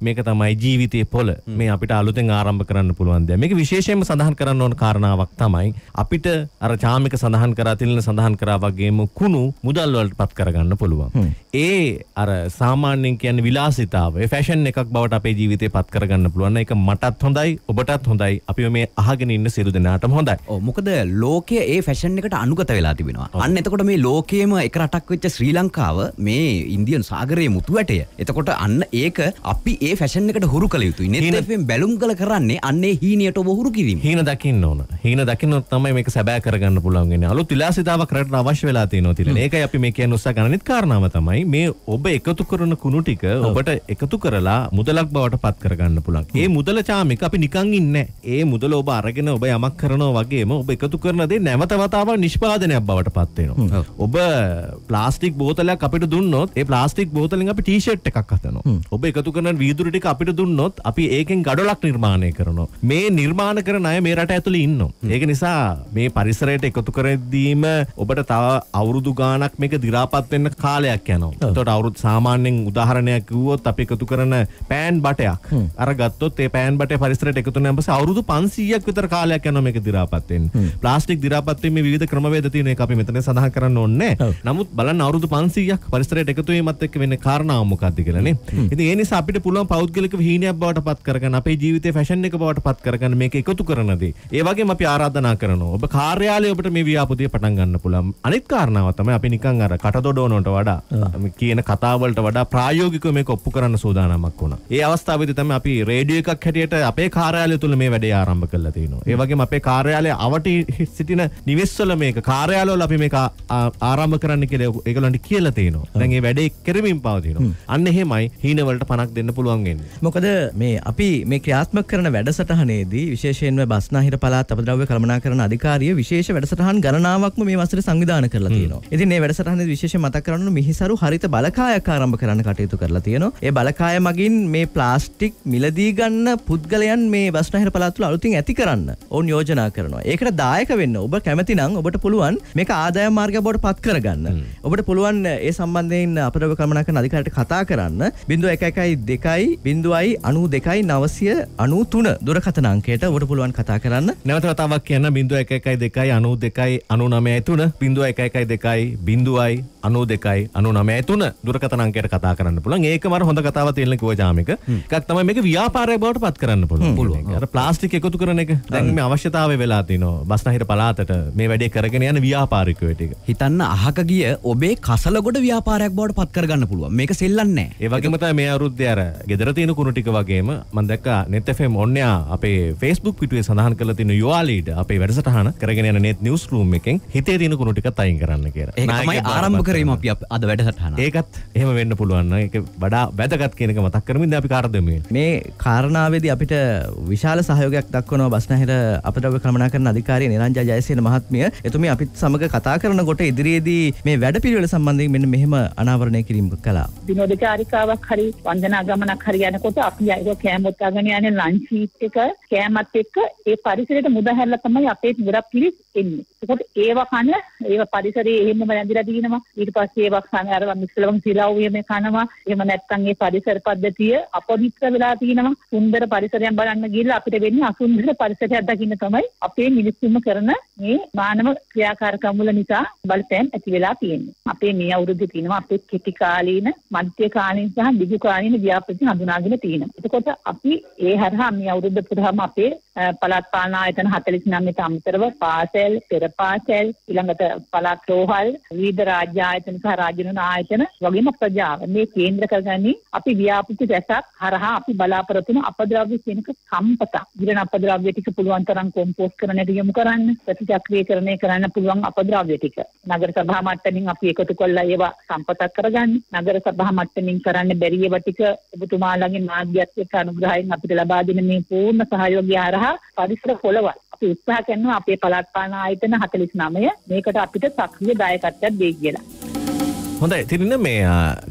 මේක තමයි ජීවිතයේ පොළ මේ අපිට අලුතෙන් ආරම්භ කරන්න පුළුවන් දෙයක්. මේක විශේෂයෙන්ම සඳහන් කරන්න ඕන කාරණාවක් තමයි අපිට අර චාමික සඳහන් කරා තිලින සඳහන් කරා වගේම කුණු මුදල් වලට පත් කරගන්න පුළුවන්. ඒ අර සාමාන්‍යයෙන් කියන්නේ විලාසිතාව ඒ ෆැෂන් එකක් බවට අපේ ජීවිතේ පත් කරගන්න පුළුවන්. ඒක මටත් හොඳයි ඔබටත් හොඳයි. අපි මේ අහගෙන ඉන්න සියලු දෙනාටම හොඳයි මොකද ලෝකය ඒ ෆැෂන් එකට අනුගත වෙලා තිබෙනවා. අන්න එතකොට මේ ලෝකයේම එක රටක් වෙච්ච ශ්‍රී ලංකාව මේ ඉන්දියන් සාගරයේ මුතු වැටය. එතකොට අන්න ඒක අපි ඒ ෆැෂන් එකට හුරු කළ යුතුයි. හීන- FM බැලුම්ගල කරන්නේ අන්නේ හීනියට ඔබ හුරු කිරීම. හීන දකින්න ඕන. හීන දකින්න තමයි මේක සැබෑ කරගන්න පුළුවන් වෙන්නේ. අලුත් විලාසිතාවක් රටට අවශ්‍ය වෙලා තියෙනවා තිරන ඒකයි අපි මේ කියන්න උත්සාහ කරන අනිත් කාරණාව තමයි මේ ඔබ එකතු කරන කුණු ටික ඔබට එකතු කරලා මුදලක් බවට පත් කරගන්න පුළුවන්. ඒ මුදල චාමික අපි නිකන් ඉන්නේ ඒ මුදල ඔබ අරගෙන ඔබ යමක් කරනවා වගේම ඔබ එකතු කරන දේ නැවත වතාවක් නිෂ්පාදනයක් බවට පත් වෙනවා. ඔබ ප්ලාස්ටික් බෝතලයක් අපිට දුන්නොත් ඒ ප්ලාස්ටික් බෝතලෙන් අපි ටී-ෂර්ට් එකක් හදනවා ඔබ එකතු කරන වීදුරු ටික අපිට දුන්නොත් අපි ඒකෙන් ගඩොලක් නිර්මාණය කරනවා. මේ නිර්මාණ කරන අය මේ රට ඇතුළේ ඉන්නවා. ඒක නිසා මේ පරිසරයට එකතු කරදීම ඔබට තව අවුරුදු ගාණක් මේක දිරාපත් වෙන්න කාලයක් යනවා. එතකොට අවුරුදු සාමාන්‍යයෙන් උදාහරණයක් කිව්වොත් අපි එකතු කරන පෑන් බටයක් අර ගත්තොත් ඒ පෑන් බටේ පරිසරයට එකතු පස්සේ අවුරුදු 500ක් විතර කාලයක් යනවා මේක දිරාපත් වෙන්න. ප්ලාස්ටික් දිරාපත් වීමේ විවිධ ක්‍රමවේද තියෙන එක අපි මෙතන සඳහන් කරන්න ඕනේ. නමුත් බලන්න අවුරුදු 500ක් පරිසරයට එකතු වීමත් එක්ක වෙන්නේ කාරණාව මොකක්ද කියලා නේ. ඉතින් ඒ නිසා අපිට පුළුවන් පෞද්ගලික හීනයක් බවට පත් කරගන්න අපේ ජීවිතේ ෆැෂන් එක බවට පත් කරගන්න මේක එකතු කරන දේ. ඒ වගේම අපි ආරාධනා කරනවා. ඔබ කාර්යාලයේ ඔබට මේ ව්‍යාපෘතිය පටන් ගන්න පුළුවන්. අනිත් කාරණාව තමයි අපි නිකන් අර කටදොඩවනට වඩා කියන කතාවලට වඩා ප්‍රායෝගිකව මේක ඔප්පු කරන්න සූදානමක් වුණා. ඒ අවස්ථාවේදී තමයි අපි රේඩියෝ එකක් හැටියට අපේ කාර්යාලය තුල මේ වැඩේ ආරම්භ කරලා තිනවා. ඒ වගේම අපේ කාර්යාලය අවටි සිටින නිවෙස්වල මේක කාර්යාලවල අපි මේක ආරම්භ කරන්න කියලා ඒගොල්ලන්ට කියලා තියෙනවා. දැන් ඒ වැඩේ කරමින් පවතිනවා. අන්න එහෙමයි හීනවලට පණක් දෙන්න පුළුවන් වෙන්නේ. මොකද මේ අපි මේ ක්‍රියාත්මක කරන වැඩසටහනේදී විශේෂයෙන්ම බස්නාහිර පළාත් අපද්‍රව්‍ය කළමනාකරණ අධිකාරිය විශේෂ වැඩසටහන් ගණනාවක්ම මේ වසරේ සංවිධානය කරලා තියෙනවා. ඉතින් මේ වැඩසටහනේදී විශේෂයෙන් මතක් කරන්න ඕන මිහිසරු හරිත බලකායක් ආරම්භ කරන්න කටයුතු කරලා තියෙනවා. ඒ බලකාය මගින් මේ ප්ලාස්ටික් මිලදී ගන්න පුද්ගලයන් මේ බස්නාහිර පළාත් තුළ අලුතින් ඇති කරන්න ඔවුන් යෝජනා කරනවා. ඒක මේකට දායක වෙන්න. ඔබ කැමති නම් ඔබට පුළුවන් මේක ආදායම් මාර්ගයක් බවට පත් කරගන්න. ඔබට පුළුවන් ඒ සම්බන්ධයෙන් අපද්‍රව්‍ය කළමනාකරන අධිකාරියට කතා කරන්න. 0112 බිඳුවයි 92යි 993 දුරකථන අංකයට ඔබට පුළුවන් කතා කරන්න. නැවත වතාවක් කියන්න බිඳුව එක එකයි දෙකයි අනු දෙකයි අනු නමය තුන. බිඳුව එක එකයි දෙකයි බිඳුවයි අනු දෙකයි අනු නමය තුන දුරකතනංකයට කතා කරන්න පුළන් ඒක මර හොඳ කතාව තියෙන කිව ජාමික. එකක් තමයි මේක ව්‍යාපාරය බවට පත් කරන්න පුළුවන්. පුළුවන්. ප්ලාස්ටික් එකතු කරන එක. දැන් මේ අවශ්‍යතාවය වෙලා තිනවා බස්නහිර පලාතට මේ වැඩේ කරගෙන යන ව්‍යාපාරිකයෝ ටික හිතන්න අහක ගිය ඔබේ කසලගොඩ ව්‍යාපාරයක් බවට පත් කරගන්න පුළුවන් මේක සෙල්ලන්නේ ඒ වගේම තමයි මේ අවුරුද්දේ අර ගෙදර තියෙන කුණු ටික වගේම net fm ඔන්නයා අපේ Facebook පිටුවේ සඳහන් කරලා තියෙන යුවාලීඩ් අපේ වැඩසටහන කරගෙන යන net news room එකෙන් හිතේ තියෙන කුණු ටිකත් අයින් කරන්න කියලා. ඒක තමයි ආරම්භ කරේම අපි අද වැඩසටහන. ඒකත් එහෙම වෙන්න පුළුවන්. ඒක වඩා වැදගත් කියන එක මතක් කරමින් අපි කාටද මේ කාරණාවේදී අපිට විශාල සහයෝගයක් දක්වනවා බස්නහිර අපද්‍රව්‍ය කළමනාකරන අධිකාරිය නිරංජා ජයසේන මහත්මිය. එතුමිය අපිත් සමග කතා කරනකොට ඉදිරියේදී මේ වැඩපිළිවෙල සම්බන්ධයෙන් මෙන්න මෙහෙම අනාවරණය කිරීම කළා. විනෝද චාරිකාවක් හරි වන්දනා ගමනක් හරි යනකොට අපි අයව කෑම උත්තාගෙන යන්නේ ලන්ච් සීට් එක කෑමත් එක්ක ඒ පරිසරයට මුදහැරලා තමයි අපේ ගොඩක් පිරිස් එන්නේ. ඒකට ඒව කන ඒව පරිසරයේ එහෙමම රැඳිලා තියෙනවා. ඊට පස්සේ ඒව කන අර මිස්ලවම් සිරව්වේ මේ කනවා. එහෙම නැත්නම් ඒ පරිසර පද්ධතිය අපවිත්‍ර වෙලා තියෙනවා. සුන්දර පරිසරයක් බලන්න ගිහලා අපිට වෙන්නේ අසුන්දර පරිසරයක් දකින්න තමයි අපේ මිනිස්සුම කරන මේ මානව ක්‍රියාකාරකම් වල නිසා බලපෑම් ඇති වෙලා තියෙන්නේ. අපේ මේ අවුරුද්දේ තියෙනවා අපේ කෙටි කාලීන, මධ්‍ය කාලීන සහ දිගු කාලීන ව්‍යාපෘති හඳුනාගෙන තියෙනවා. එතකොට අපි ඒ හරහා මේ අවුරුද්ද පුරාම අපේ අ, පළාත් පාලන ආයතන 49ට අමතරව පාසල්, පෙර පාසල්, ඊළඟට පළාත් රෝහල්, විවිධ රාජ්‍ය ආයතන සහ රාජ්‍යන ආයතන වගේම ප්‍රජාව මේ කේන්ද්‍ර කරගන්නේ අපි ව්‍යාපෘති රැසක් හරහා අපි බලාපොරොත්තු වන අපද්‍රව්‍ය සෙනක සම්පත. ඉරණ අපද්‍රව්‍ය ටික පුළුවන් තරම් කොම්පෝස්ට් කරන්නට යොමු කරන්න, ප්‍රතිචක්‍රීකරණය කරන්න පුළුවන් අපද්‍රව්‍ය ටික. නගර සභා මට්ටමින් අපි එකතු කරලා ඒවා සම්පතක් කරගන්න. නගර සභා මට්ටමින් කරන්න බැරි ඒවා ටික ඔබතුමාලගේ මාධ්‍යත්වක අනුග්‍රහයෙන් අපිට ලබා දෙන මේ පූර්ණ සහයෝගය හරහා පරිසර පොළවල් අපි උත්සාහ කරනවා අපේ පළාත් පාලන ආයතන 49 මේකට අපිට සක්‍රීය දායකත්වයක් දෙයි කියලා. හොඳයි තිරන්න මේ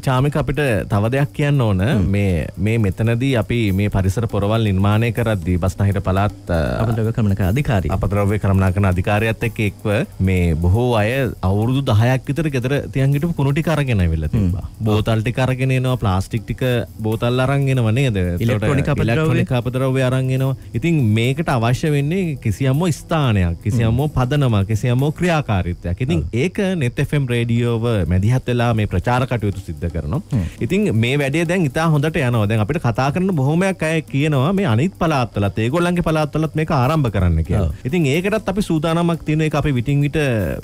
චාමික අපිට තව දෙයක් කියන්න ඕන මේ මේ මෙතනදී අපි මේ පරිසර පොරවල් නිර්මාණය කරද්දී බස්නහිර පළාත් අපද්‍රව්‍ය කළමනාකරන අධිකාරිය. අපද්‍රව්‍ය කළමනාකරන අධිකාරියත් එක්ක එක්ව මේ බොහෝ අය අවුරුදු 10ක් විතර ගෙදර තියන් හිටපු කුණු ටික අරගෙන ඇවිල්ලා තිබ්බා. බෝතල් ටික අරගෙන එනවා ප්ලාස්ටික් ටික බෝතල් අරන් එනවා නේද? ඉලෙක්ට්‍රොනික අපද්‍රව්‍ය. ඉලෙක්ට්‍රොනික අපද්‍රව්‍ය අරන් එනවා. ඉතින් මේකට අවශ්‍ය වෙන්නේ කිසියම්ම ස්ථානයක්, කිසියම්ම පදනමක්, කිසියම්ම ක්‍රියාකාරීත්වයක්. ඉතින් ඒක net FM රේඩියෝව මැදිහත් වෙලා මේ ප්‍රචාර කටයුතු සිද්ධ කරනවා. ඉතින් මේ වැඩේ දැන් ඉතා හොඳට යනවා. දැන් අපිට කතා කරන බොහොමයක් අය කියනවා මේ අනිත් පළාත්වලත් ඒගොල්ලන්ගේ පළාත්වලත් මේක ආරම්භ කරන්න කියලා. ඉතින් ඒකටත් අපි සූදානමක් තියෙන එක අපි විටින් විට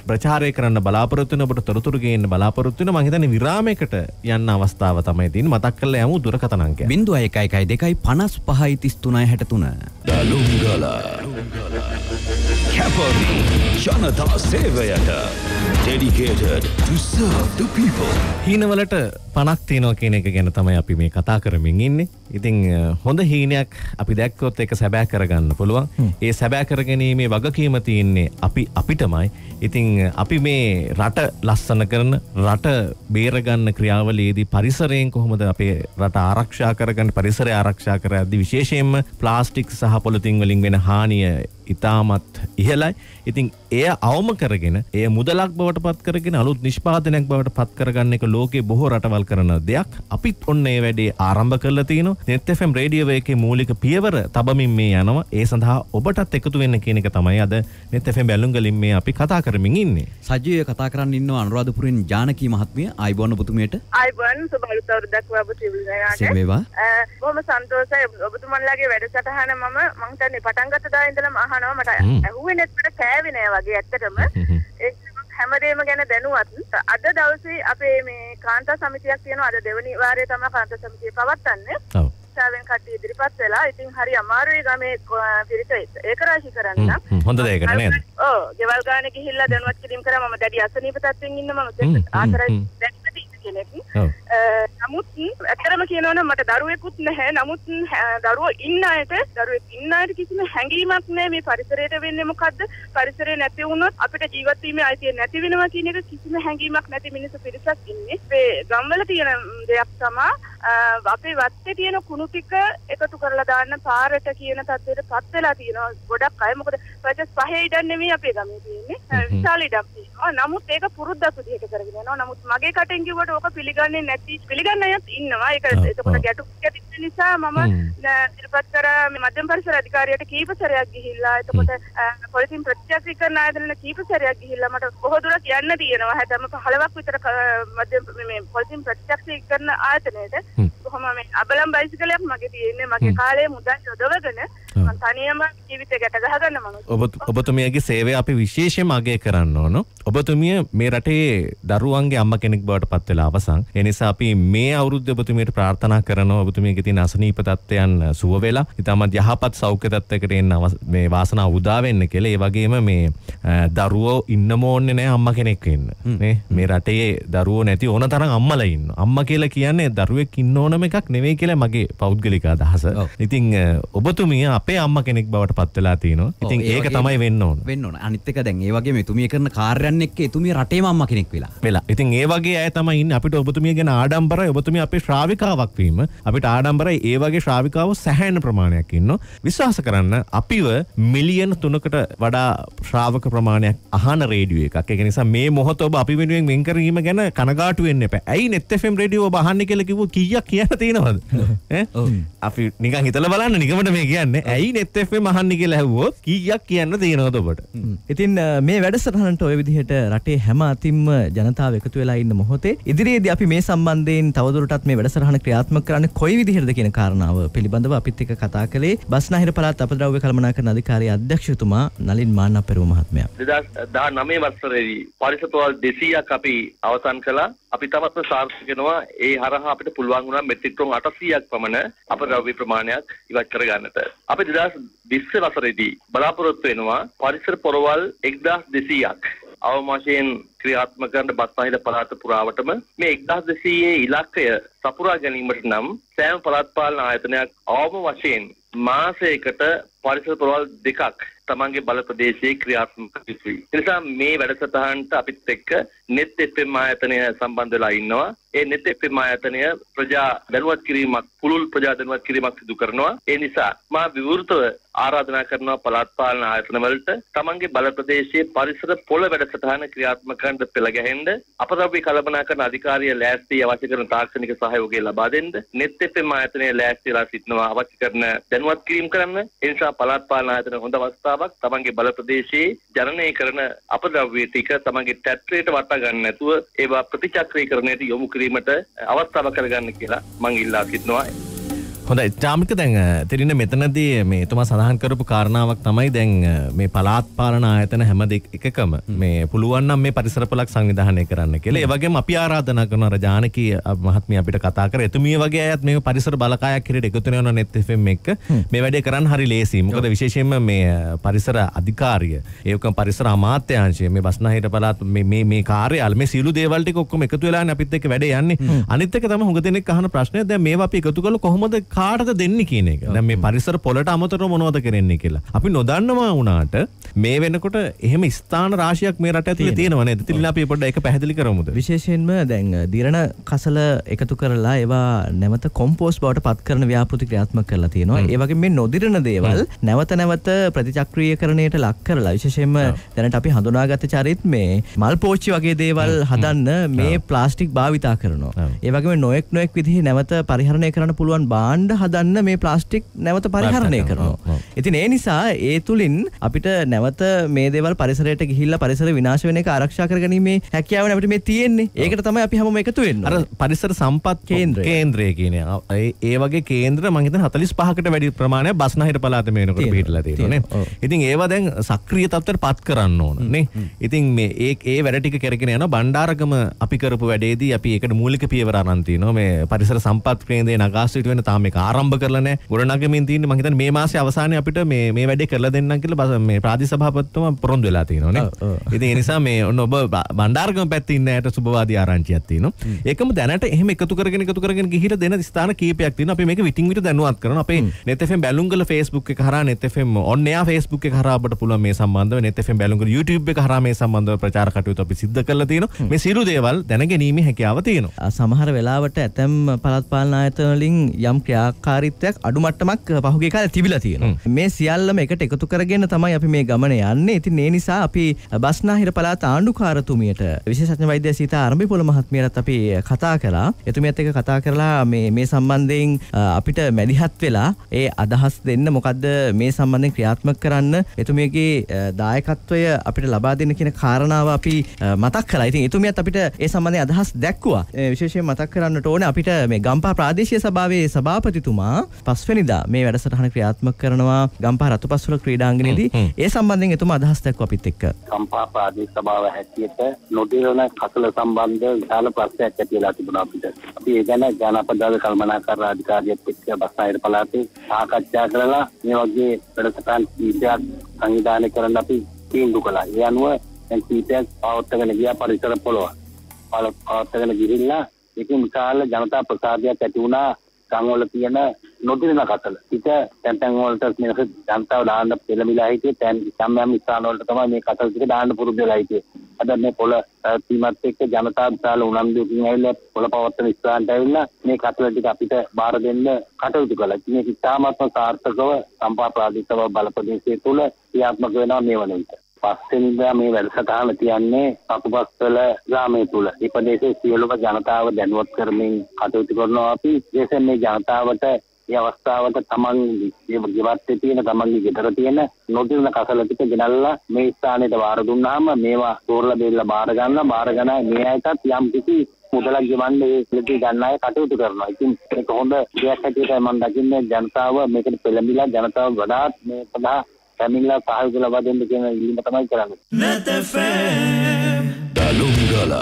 ප්‍රචාරය කරන්න බලාපොරොත්තු වෙන ඔබට තොරතුරු ගේන්න බලාපොරොත්තු වෙන මම හිතන්නේ විරාමයකට යන්න අවස්ථාව තමයි තියෙන්නේ. මතක් කරලා යමු දුරකථන අංකය. බින්දුව එකයි එකයි දෙකයි පනස් පහයි කැපවී ජනතා සේවයට dedicated to serve the people හීනවලට පනක් තියනෝ කියන එක ගැන තමයි අපි මේ කතා කරමින් ඉන්නේ. ඉතින් හොඳ හීනයක් අපි දැක්කොත් එක සැබෑ කරගන්න පුළුවන්. ඒ සැබෑ කරගැනීමේ වගකීම තියෙන්නේ අපි අපිටමයි. ඉතින් අ, අපි මේ රට ලස්සන කරන රට බේරගන්න ක්‍රියාවලියේදී පරිසරයෙන් කොහොමද අපේ රට ආරක්ෂා කරගන්න පරිසරය ආරක්ෂා කර ඇද්දි විශේෂයෙන්ම ප්ලාස්ටික් සහ පොලිතින් වලින් වෙන හානිය ඉතාමත් ඉහලයි. ඉතින් එය අවම කරගෙන එය මුදලක් බවට පත් කරගෙන අලුත් නිෂ්පාදනයක් බවට පත් කරගන්න එක ලෝකේ බොහෝ රටවල් කරන දෙයක්. අපිත් ඔන්න ඒ වැඩේ ආරම්භ කරලා තිනවා. Net FM රේඩියෝ එකේ මූලික පියවර තබමින් මේ යනවා. ඒ සඳහා ඔබටත් එකතු වෙන්න කියන එක තමයි අද FM බැලුම්ගලින් මේ අපි කතා කරමින් ඉන්නේ. සජය කතා කරන්න ඉන්න අනුරාධපුරෙන් ජානකී මහත්මිය අයිබෝන්න පුතුමයට අයිබන් සුබලුතවරුදක් ඔබ තිබුණාට සෙවේවා. බොහොම සන්තෝෂයි ඔබතුමන්ලාගේ වැඩසටහන මම මං හිතන්නේ පටන් ගත්ත දා ඉඳලම අහනවා මට. ඇහුවේ නැත්නම් කෑවේ නෑ වගේ ඇත්තටම ඒක හැමදේම ගැන දැනුවත් අද දවසේ අපේ මේ කාන්තා සමිතියක් තියෙනවා අද දෙවනි වාරයේ තමයි කාන්තා සමිතිය පවත්වන්නේ ඔව්. සාවෙන් කට්ටිය ඉදිරිපත් වෙලා ඉතින් හරි අමාරුයි ගමේ පිරිස ඒක රාශි කරන්න හොඳ දෙයකට නේද? ඔව් ගෙවල් ගානේ ගිහිල්ලා දැනුවත් කිරීම කරා මම දැඩි අසනීප තත්ත්වෙන් ඉන්න මම ආතරයි. දැඩි කෙනෙක්. නමුත් ඇත්තරම කියනවන මට දරුවෙකුත් නැහැ. නමුත් දරුව ඉන්න අයට දරුවෙක් ඉන්න අයට කිසිම හැඟීමක් නෑ මේ පරිසරයට වෙන්නේ මොකද්ද? පරිසරය නැති වුණොත් අපිට ජීවත් වීමේ අයිතිය නැති වෙනවා කියන එක කිසිම හැඟීමක් නැති මිනිස්සු පිරිසක් ඉන්නේ. මේ ගම්වල තියෙන දෙයක් තමා අපේ වත්තේ තියෙන කුණු ටික එකතු කරලා දාන්න පාරට කියන තත්ත්වයට පත් වෙලා තියෙනවා. ගොඩක් අය. මොකද පජස් පහේ ඉඩම් නෙමෙයි අපේ ගමේ තියෙන්නේ. විශාල ඉඩම් තියෙනවා. නමුත් ඒක පුරුද්දක් විදිහට කරගෙන යනවා. නමුත් මගේ කටෙන් කිව්වට ඕක පිළිගන්නේ නැති පිළිගන්න අයත් ඉන්නවා. ඒක එතකොට ගැටුම් ගැටිච්ච නිසා මම ඉදිරිපත් කර මධ්‍යම පරිසර අධිකාරියට කීප සැරයක් ගිහිල්ලා එතකොට පොලිසියෙන් ප්‍රත්‍යක්ෂීකරණ ආයතන කීප සැරයක් ගිහිල්ලා මට බොහෝ දුරක් යන්න තියෙනවා. හැදම 15ක් විතර මධ්‍යම මේ පොලිසියෙන් ප්‍රත්‍යක්ෂීකරණ ආයතනයට කොහොම මේ අබලම් බයිසිකලයක් මගේ තියෙන්නේ. මගේ කාලේ මුදල් යොදවගෙන තනියම ජීවිතේ ගැට ගහගන්න මනුස්සයෙක්. ඔබ ඔබතුමියගේ සේවය අපි විශේෂයෙන් අගය කරන්න ඕන. ඔබතුමිය මේ රටේ දරුවන්ගේ අම්ම කෙනෙක් බවට පත් වෙලා අවසන්. ඒ නිසා අපි මේ අවුරුද්ද ඔබතුමියට ප්‍රාර්ථනා කරනවා ඔබතුමියගේ තියෙන අසනීප තත්ත්වයන් සුව වෙලා ඉතාමත් යහපත් සෞඛ්‍ය තත්ත්වයකට එන්න මේ වාසනාව උදා වෙන්න කියලා. ඒ වගේම මේ දරුවෝ ඉන්නම ඕනේ නැහැ අම්මා කෙනෙක් වෙන්න. නේ? මේ රටේ දරුවෝ නැති ඕන තරම් අම්මලා ඉන්න. අම්මා කියලා කියන්නේ දරුවෙක් ඉන්න ඕනම එකක් නෙවෙයි කියලා මගේ පෞද්ගලික අදහස. ඉතින් ඔබතුමිය අපේ අම්ම කෙනෙක් බවට පත් වෙලා තියෙනවා ඉතින් ඒක තමයි වෙන්න ඕන. වෙන්න ඕන. අනිත් එක දැන් ඒ වගේම එතුමිය කරන කාර්යයන් එක්ක එතුමිය රටේම අම්මා කෙනෙක් වෙලා. වෙලා. ඉතින් ඒ වගේ අය තමයි ඉන්නේ. අපිට ඔබතුමිය ගැන ආඩම්බරයි. ඔබතුමිය අපේ ශ්‍රාවිකාවක් වීම. අපිට ආඩම්බරයි ඒ වගේ ශ්‍රාවිකාව සැහැණ ප්‍රමාණයක් ඉන්නවා. විශ්වාස කරන්න අපිව මිලියන 3කට වඩා ශ්‍රාවක ප්‍රමාණයක් අහන රේඩියෝ එකක්. ඒක නිසා මේ මොහොත ඔබ අපි වෙනුවෙන් වෙන් කිරීම ගැන කනගාටු වෙන්න එපා. ඇයි net fm රේඩියෝ ඔබ අහන්නේ කියලා කිව්වොත් කීයක් කියන්න තියෙනවද? ඈ? අපි නිකන් හිතලා බලන්න නිකමට මේ කියන්නේ ඇයි fm අහන්නේ කියලා ඇහුවොත් කීයක් කියන්න තියෙනවද ඔබට ඉතින් මේ වැඩසටහනට ඔය විදිහට රටේ හැම අතින්ම ජනතාව එකතු වෙලා ඉන්න මොහොතේ ඉදිරියේදී අපි මේ සම්බන්ධයෙන් තවදුරටත් මේ වැඩසටහන ක්‍රියාත්මක කරන්නේ කොයි විදිහටද කියන කාරණාව පිළිබඳව අපිත් එක්ක කතා කළේ බස්නාහිර පළාත් අපද්‍රව්‍ය කළමනාකරණ අධිකාරිය අධ්‍යක්ෂතුමා නලින් මාන්නපෙරුම මහත්මයා. 2019 වසරේදී පරිසතවල් 200ක් අපි අවසන් කළා. අපි තමත්ම සාර්ථක වෙනවා ඒ හරහා අපිට පුළුවන් වුණා මෙට්‍රික් ටොන් 800ක් පමණ අපද්‍රව්‍ය ප්‍රමාණයක් ඉවත් කරගන්නට. අපි 2020 වසරේදී බලාපොරොත්තු වෙනවා පරිසර පොරවල් 1200ක් අවම වශයෙන් ක්‍රියාත්මක කරන බස්නාහිර පළාත පුරාවටම මේ 1200 ඉලක්කය සපුරා ගැනීමට නම් සෑම පළාත් පාලන ආයතනයක් අවම වශයෙන් මාසයකට පරිසර පොරවල් දෙකක් තමන්ගේ බල ප්‍රදේශයේ ක්‍රියාත්මක යුතුයි. ඒ නිසා මේ වැඩසටහනට අපිත් එක්ක net FM ආයතනය සම්බන්ධ වෙලා ඉන්නවා. ඒ net FM ආයතනය ප්‍රජා දැනුවත් කිරීමක් පුළුල් ප්‍රජා දැනුවත් කිරීමක් සිදු කරනවා. ඒ නිසා මා විවෘතව ආරාධනා කරනවා පළාත් පාලන ආයතන වලට තමන්ගේ බල ප්‍රදේශයේ පරිසර පොළ වැඩසටහන ක්‍රියාත්මක කරන්න පෙළ ගැහෙන්න අපද්‍රව්‍ය කළමනාකරන අධිකාරිය ලෑස්ති අවශ්‍ය කරන තාක්ෂණික සහයෝගය ලබා දෙන්න net FM ආයතනය ලෑස්තිලා සිටිනවා අවශ්‍ය කරන දැනුවත් කිරීම කරන්න. ඒ නිසා පළාත් පාලන ආයතන හොඳ අවස්ථාවක් තමන්ගේ බල ප්‍රදේශයේ ජනනය කරන අපද්‍රව්‍ය ටික තමන්ගේ ටැට්‍රේට වටා ගන්න නැතුව ඒවා ප්‍රතිචක්‍රීකරණයට යොමු කිරීමට අවස්ථාව කරගන්න කියලා මං ඉල්ලා සිටිනවා. හොඳ ජාමික දැන් තිරෙන මෙතනදී මේ තුමා සඳහන් කරපු කාරණාවක් තමයි දැන් මේ පළාත් පාලන ආයතන හැම එකකම මේ පුළුවන් නම් මේ පරිසර පොලක් සංවිධානය කරන්න කියලා. ඒ වගේම අපි ආරාධනා කරන අර ජානකී මහත්මිය අපිට කතා කර. එතුමිය වගේ අයත් මේ පරිසර බලකායක් හැටියට එකතු වෙනවා net FM එක්ක මේ වැඩේ කරන්න හරි ලේසි. මොකද විශේෂයෙන්ම මේ පරිසර අධිකාරිය ඒකම පරිසර අමාත්‍යාංශය මේ බස්නාහිර පළාත් මේ මේ මේ කාර්යාල මේ සියලු දේවල් ටික ඔක්කොම එකතු වෙලානේ අපිත් එක්ක වැඩේ යන්නේ. අනිත් එක තමයි හුඟ දෙනෙක් අහන ප්‍රශ්නය. දැන් මේවා අපි එකතු කරලා කොහොමද කාටද දෙන්න කියන එක. දැන් මේ පරිසර පොලට අමතර මොනවද කරන්නේ කියලා. අපි නොදන්නවා වුණාට මේ වෙනකොට එහෙම ස්ථාන රාශියක් මේ රට ඇතුලේ තියෙනවා. නේද තිලිනා අපි පොඩ්ඩක් ඒක පැහැදිලි කරමුද? විශේෂයෙන්ම දැන් දිරණ කසල එකතු කරලා ඒවා නැවත කොම්පෝස්ට් බවට පත් කරන ව්‍යාපෘති ක්‍රියාත්මක කරලා තියෙනවා. ඒ වගේ මේ නොදිරණ දේවල් නැවත නැවත ප්‍රතිචක්‍රීයකරණයට ලක් කරලා විශේෂයෙන්ම දැනට අපි හඳුනාගත්ත චරිත්මේ මල් පෝච්චි වගේ දේවල් හදන්න මේ ප්ලාස්ටික් භාවිතා කරනවා. ඒ වගේම නොයෙක් නොයෙක් විදිහේ නැවත පරිහරණය කරන්න පුළුවන් භාණ්ඩ හදන්න මේ ප්ලාස්ටික් නැවත පරිහරණය කරනවා. ඉතින් ඒ නිසා ඒ තුලින් අපිට නැවත මේ දේවල් පරිසරයට ගිහිල්ලා පරිසර විනාශ වෙන එක ආරක්ෂා කරගැනීමේ හැකියාව අපිට මේ තියෙන්නේ. ඒකට තමයි අපි හැමෝම එකතු වෙන්නේ. අර පරිසර සම්පත් කේන්ද්‍රය. කේන්ද්‍රය කියන ඒ වගේ කේන්ද්‍ර මං හිතන 45කට වැඩි ප්‍රමාණයක් බස්නාහිර පළාතේ මේ වෙනකොට පිහිටලා තියෙනවා නේ. ඉතින් ඒවා දැන් සක්‍රීය තත්ත්වයට පත් කරන්න ඕන නේ. ඉතින් මේ ඒ ඒ වැඩ ටික කරගෙන යනවා. බණ්ඩාරගම අපි කරපු වැඩේදී අපි ඒකට මූලික පියවර අරන් තිනවා. මේ පරිසර සම්පත් කේන්ද්‍රයේ නගා සිටු වෙන තාම එක ඒක ආරම්භ කරලා නැහැ. ගොඩනගමින් තියෙන්නේ මම හිතන්නේ මේ මාසේ අවසානයේ අපිට මේ මේ වැඩේ කරලා දෙන්නම් කියලා බස- මේ ප්‍රාදේශ සභාපතිතුමා පොරොන්දු වෙලා තියෙනවා නේ. ඉතින් ඒ නිසා මේ ඔන්න ඔබ බණ්ඩාරගම පැත්තේ ඉන්න ඇයට සුබවාදී ආරංචියක් තියෙනවා. ඒකම දැනට එහෙම එකතු කරගෙන එකතු කරගෙන ගිහිලා දෙන ස්ථාන කීපයක් තියෙනවා. අපි මේක විටින් විට දැනුවත් කරනවා. අපේ එක net fm on air Facebook එක හරහා අපට පුළුවන් මේ සම්බන්ධව net fm බැලුම්ගල YouTube එක හරහා මේ සම්බන්ධව ප්‍රචාර කටයුතු අපි සිද්ධ කරලා තියෙනවා. මේ සියලු දේවල් දැනගැනීමේ හැකියාව තියෙනවා. සමහර වෙලාවට ඇතැම් පළත් පාලන ආයතනවලින් යම් ක්‍රියාකාරීත්වයක් අඩු මට්ටමක් පහුගිය කාලේ තිබිලා තියෙනවා. මේ සියල්ලම එකට එකතු කරගෙන තමයි අපි මේ ගමන යන්නේ. ඉතින් ඒ නිසා අපි බස්නාහිර පළාත් ආණ්ඩුකාරතුමියට විශේෂඥ වෛද්‍ය සීතා ආරම්භපොළ මහත්මියටත් අපි කතා කළා. එතුමියත් එක්ක කතා කරලා මේ මේ සම්බන්ධයෙන් අපිට මැදිහත් වෙලා ඒ අදහස් දෙන්න මොකද්ද මේ සම්බන්ධයෙන් ක්‍රියාත්මක කරන්න එතුමියගේ දායකත්වය අපිට ලබා දෙන්න කියන කාරණාව අපි මතක් කළා. ඉතින් එතුමියත් අපිට ඒ සම්බන්ධයෙන් අදහස් දැක්කුවා. ඒ විශේෂයෙන් මතක් කරන්නට ඕනේ අපිට මේ ගම්පහ ප්‍රාදේශීය සභාවේ සභාපතිතුමා පස්වෙනිදා මේ වැඩසටහන ක්‍රියාත්මක කරනවා ගම්පහ රතුපස්වල ක්‍රීඩාංගණයේදී ඒ සම්බන්ධයෙන් එතුමා අදහස් දැක්වුවා අපිත් එක්ක. සම්පා ප්‍රාදේශ සභාව හැටියට නොදිරන කසල සම්බන්ධ විශාල ප්‍රශ්නයක් ඇති වෙලා තිබුණා අපිට. අපි ඒ ගැන ජනපදාවේ කල්පනාකාර අධිකාරියත් එක්ක බස්නාහිර පළාතේ සාකච්ඡා කරලා මේ වගේ වැඩසටහන් කීපයක් සංවිධානය කරන්න අපි තීන්දුව කළා. ඒ අනුව දැන් කීපයක් පවත්වාගෙන ගියා පරිසර පොළොව. පළ- පවත්වාගෙන ගිහිල්ලා ඒකේ විශාල ජනතා ප්‍රසාදයක් ඇති වුණා ගම්වල තියෙන නොදිරන කසල. පිට තැන් තැන් වලට මේක ජනතාව දාන්න පෙළඹිලා හිටියේ තැන් යම් යම් ස්ථාන වලට තමයි මේ කසල ටික දාන්න පුරුදු වෙලා හිටියේ. අද මේ පොළ පැවැත්වීමත් එක්ක ජනතාව විශාල උනන්දුවකින් ඇවිල්ලා පොළ පවත්තන ස්ථානට ඇවිල්ලා මේ කසල ටික අපිට බාර දෙන්න කටයුතු කළා. ඉතින් මේක ඉතාමත්ම සාර්ථකව සම්පා ප්‍රාදේශ සභාව බල ප්‍රදේශය තුළ ක්‍රියාත්මක වෙනවා මේ වන විට. පස්සෙනිදා මේ වැඩසටහන තියන්නේ කකුපස්වල ග්‍රාමය තුළ. මේ ප්‍රදේශයේ සියලුම ජනතාව දැනුවත් කරමින් කටයුතු කරනවා අපි. විශේෂයෙන් මේ ජනතාවට මේ අවස්ථාවට තමන් ගෙවත්තේ තියෙන තමන්ගේ ගෙදර තියෙන නොදිරන කසල ටික ගෙනල්ලා මේ ස්ථානෙට වාර දුන්නාම මේවා තෝරලා බෙල්ලා බාර ගන්න බාර ගන්න මේ අයටත් යම් කිසි මුදලක් ගෙවන්න ඒ පිළිටි ගන්න අය කටයුතු කරනවා. ඉතින් මේක හොඳ දෙයක් හැටියට මම දකින්නේ ජනතාව මේකට පෙළඹිලා ජනතාව වඩාත් මේ සඳහා පැමිණලා සහයෝගය ලබා දෙන්න කියන ඉල්ලීම තමයි කරන්නේ. බැලුම්ගල